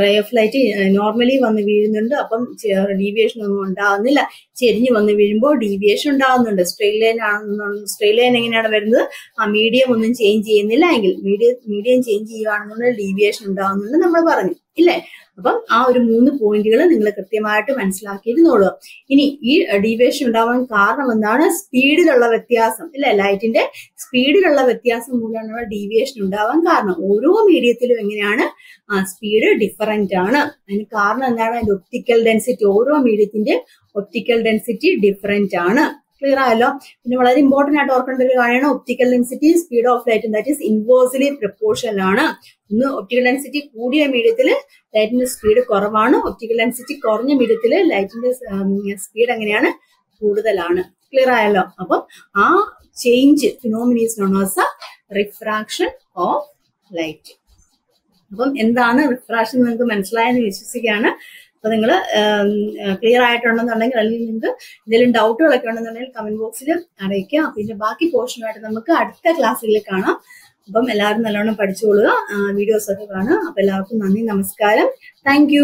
റേ ഓഫ് ലൈറ്റ് നോർമലി വന്ന് വീഴുന്നുണ്ട്. അപ്പം ഡീവിയേഷൻ ഒന്നും ഉണ്ടാകുന്നില്ല ചെരിഞ്ഞ് വന്ന് വീഴുമ്പോൾ ഡീവിയേഷൻ ഉണ്ടാകുന്നുണ്ട് സ്ട്രെയിറ്റ് ലൈൻ ആണെന്നുണ്ട് സ്ട്രെയിറ്റ് ലൈൻ എങ്ങനെയാണ് വരുന്നത്? ആ മീഡിയം ഒന്നും ചേഞ്ച് ചെയ്യുന്നില്ല. എങ്കിൽ മീഡിയം മീഡിയം ചേഞ്ച് ചെയ്യുകയാണെന്നുണ്ടെങ്കിൽ ഡീവിയേഷൻ ഉണ്ടാകുന്നുണ്ട് നമ്മൾ പറഞ്ഞു. ഇല്ലേ? അപ്പം ആ ഒരു മൂന്ന് പോയിന്റുകൾ നിങ്ങൾ കൃത്യമായിട്ട് മനസ്സിലാക്കിയിരുന്നോളൂ. ഇനി ഈ ഡീവേഷൻ ഉണ്ടാവാൻ കാരണം എന്താണ്? സ്പീഡിലുള്ള വ്യത്യാസം ഇല്ല? ലൈറ്റിന്റെ സ്പീഡിലുള്ള വ്യത്യാസം മൂലമാണ് ഡീവിയേഷൻ ഉണ്ടാവാൻ കാരണം. ഓരോ മീഡിയത്തിലും എങ്ങനെയാണ്? സ്പീഡ് ഡിഫറന്റ് ആണ്. അതിന് കാരണം എന്താണ്? അതിന്റെ ഒപ്റ്റിക്കൽ ഡെൻസിറ്റി ഓരോ മീഡിയത്തിന്റെ ഒപ്റ്റിക്കൽ ഡെൻസിറ്റി ഡിഫറന്റ് ആണ്. ക്ലിയർ ആയല്ലോ. പിന്നെ വളരെ ഇമ്പോർട്ടന്റ് ആയിട്ട് ഓർക്കേണ്ട ഒരു കാര്യമാണ് optical density speed of light that is inversely proportion ആണ്. ഒന്ന് ഒപ്റ്റിക്കൽ ഡെൻസിറ്റി കൂടിയ മീഡിയത്തിൽ ലൈറ്റിന്റെ സ്പീഡ് കുറവാണ്. ഒപ്റ്റിക്കൽ ഡെൻസിറ്റി കുറഞ്ഞ മീഡിയത്തിൽ ലൈറ്റിന്റെ സ്പീഡ് എങ്ങനെയാണ് കൂടുതലാണ്. ക്ലിയർ ആയല്ലോ? അപ്പം ആ change phenomenon is known as refraction of light അപ്പം എന്താണ് റിഫ്രാക്ഷൻ നിങ്ങൾക്ക് മനസ്സിലായെന്ന് വിശ്വസിക്കുകയാണ്. അപ്പൊ നിങ്ങൾ ക്ലിയർ ആയിട്ടുണ്ടെന്നുണ്ടെങ്കിൽ അല്ലെങ്കിൽ നിങ്ങൾക്ക് എന്തെങ്കിലും ഡൗട്ടുകളൊക്കെ ഉണ്ടെന്നുണ്ടെങ്കിൽ കമന്റ് ബോക്സിൽ അറിയിക്കുക പിന്നെ ബാക്കി പോർഷനുമായിട്ട് നമുക്ക് അടുത്ത ക്ലാസ്സിൽ കാണാം. അപ്പം എല്ലാവരും നല്ലോണം പഠിച്ചുകൊള്ളുക വീഡിയോസ് ഒക്കെ കാണുക. അപ്പൊ എല്ലാവർക്കും നന്ദി നമസ്കാരം. താങ്ക്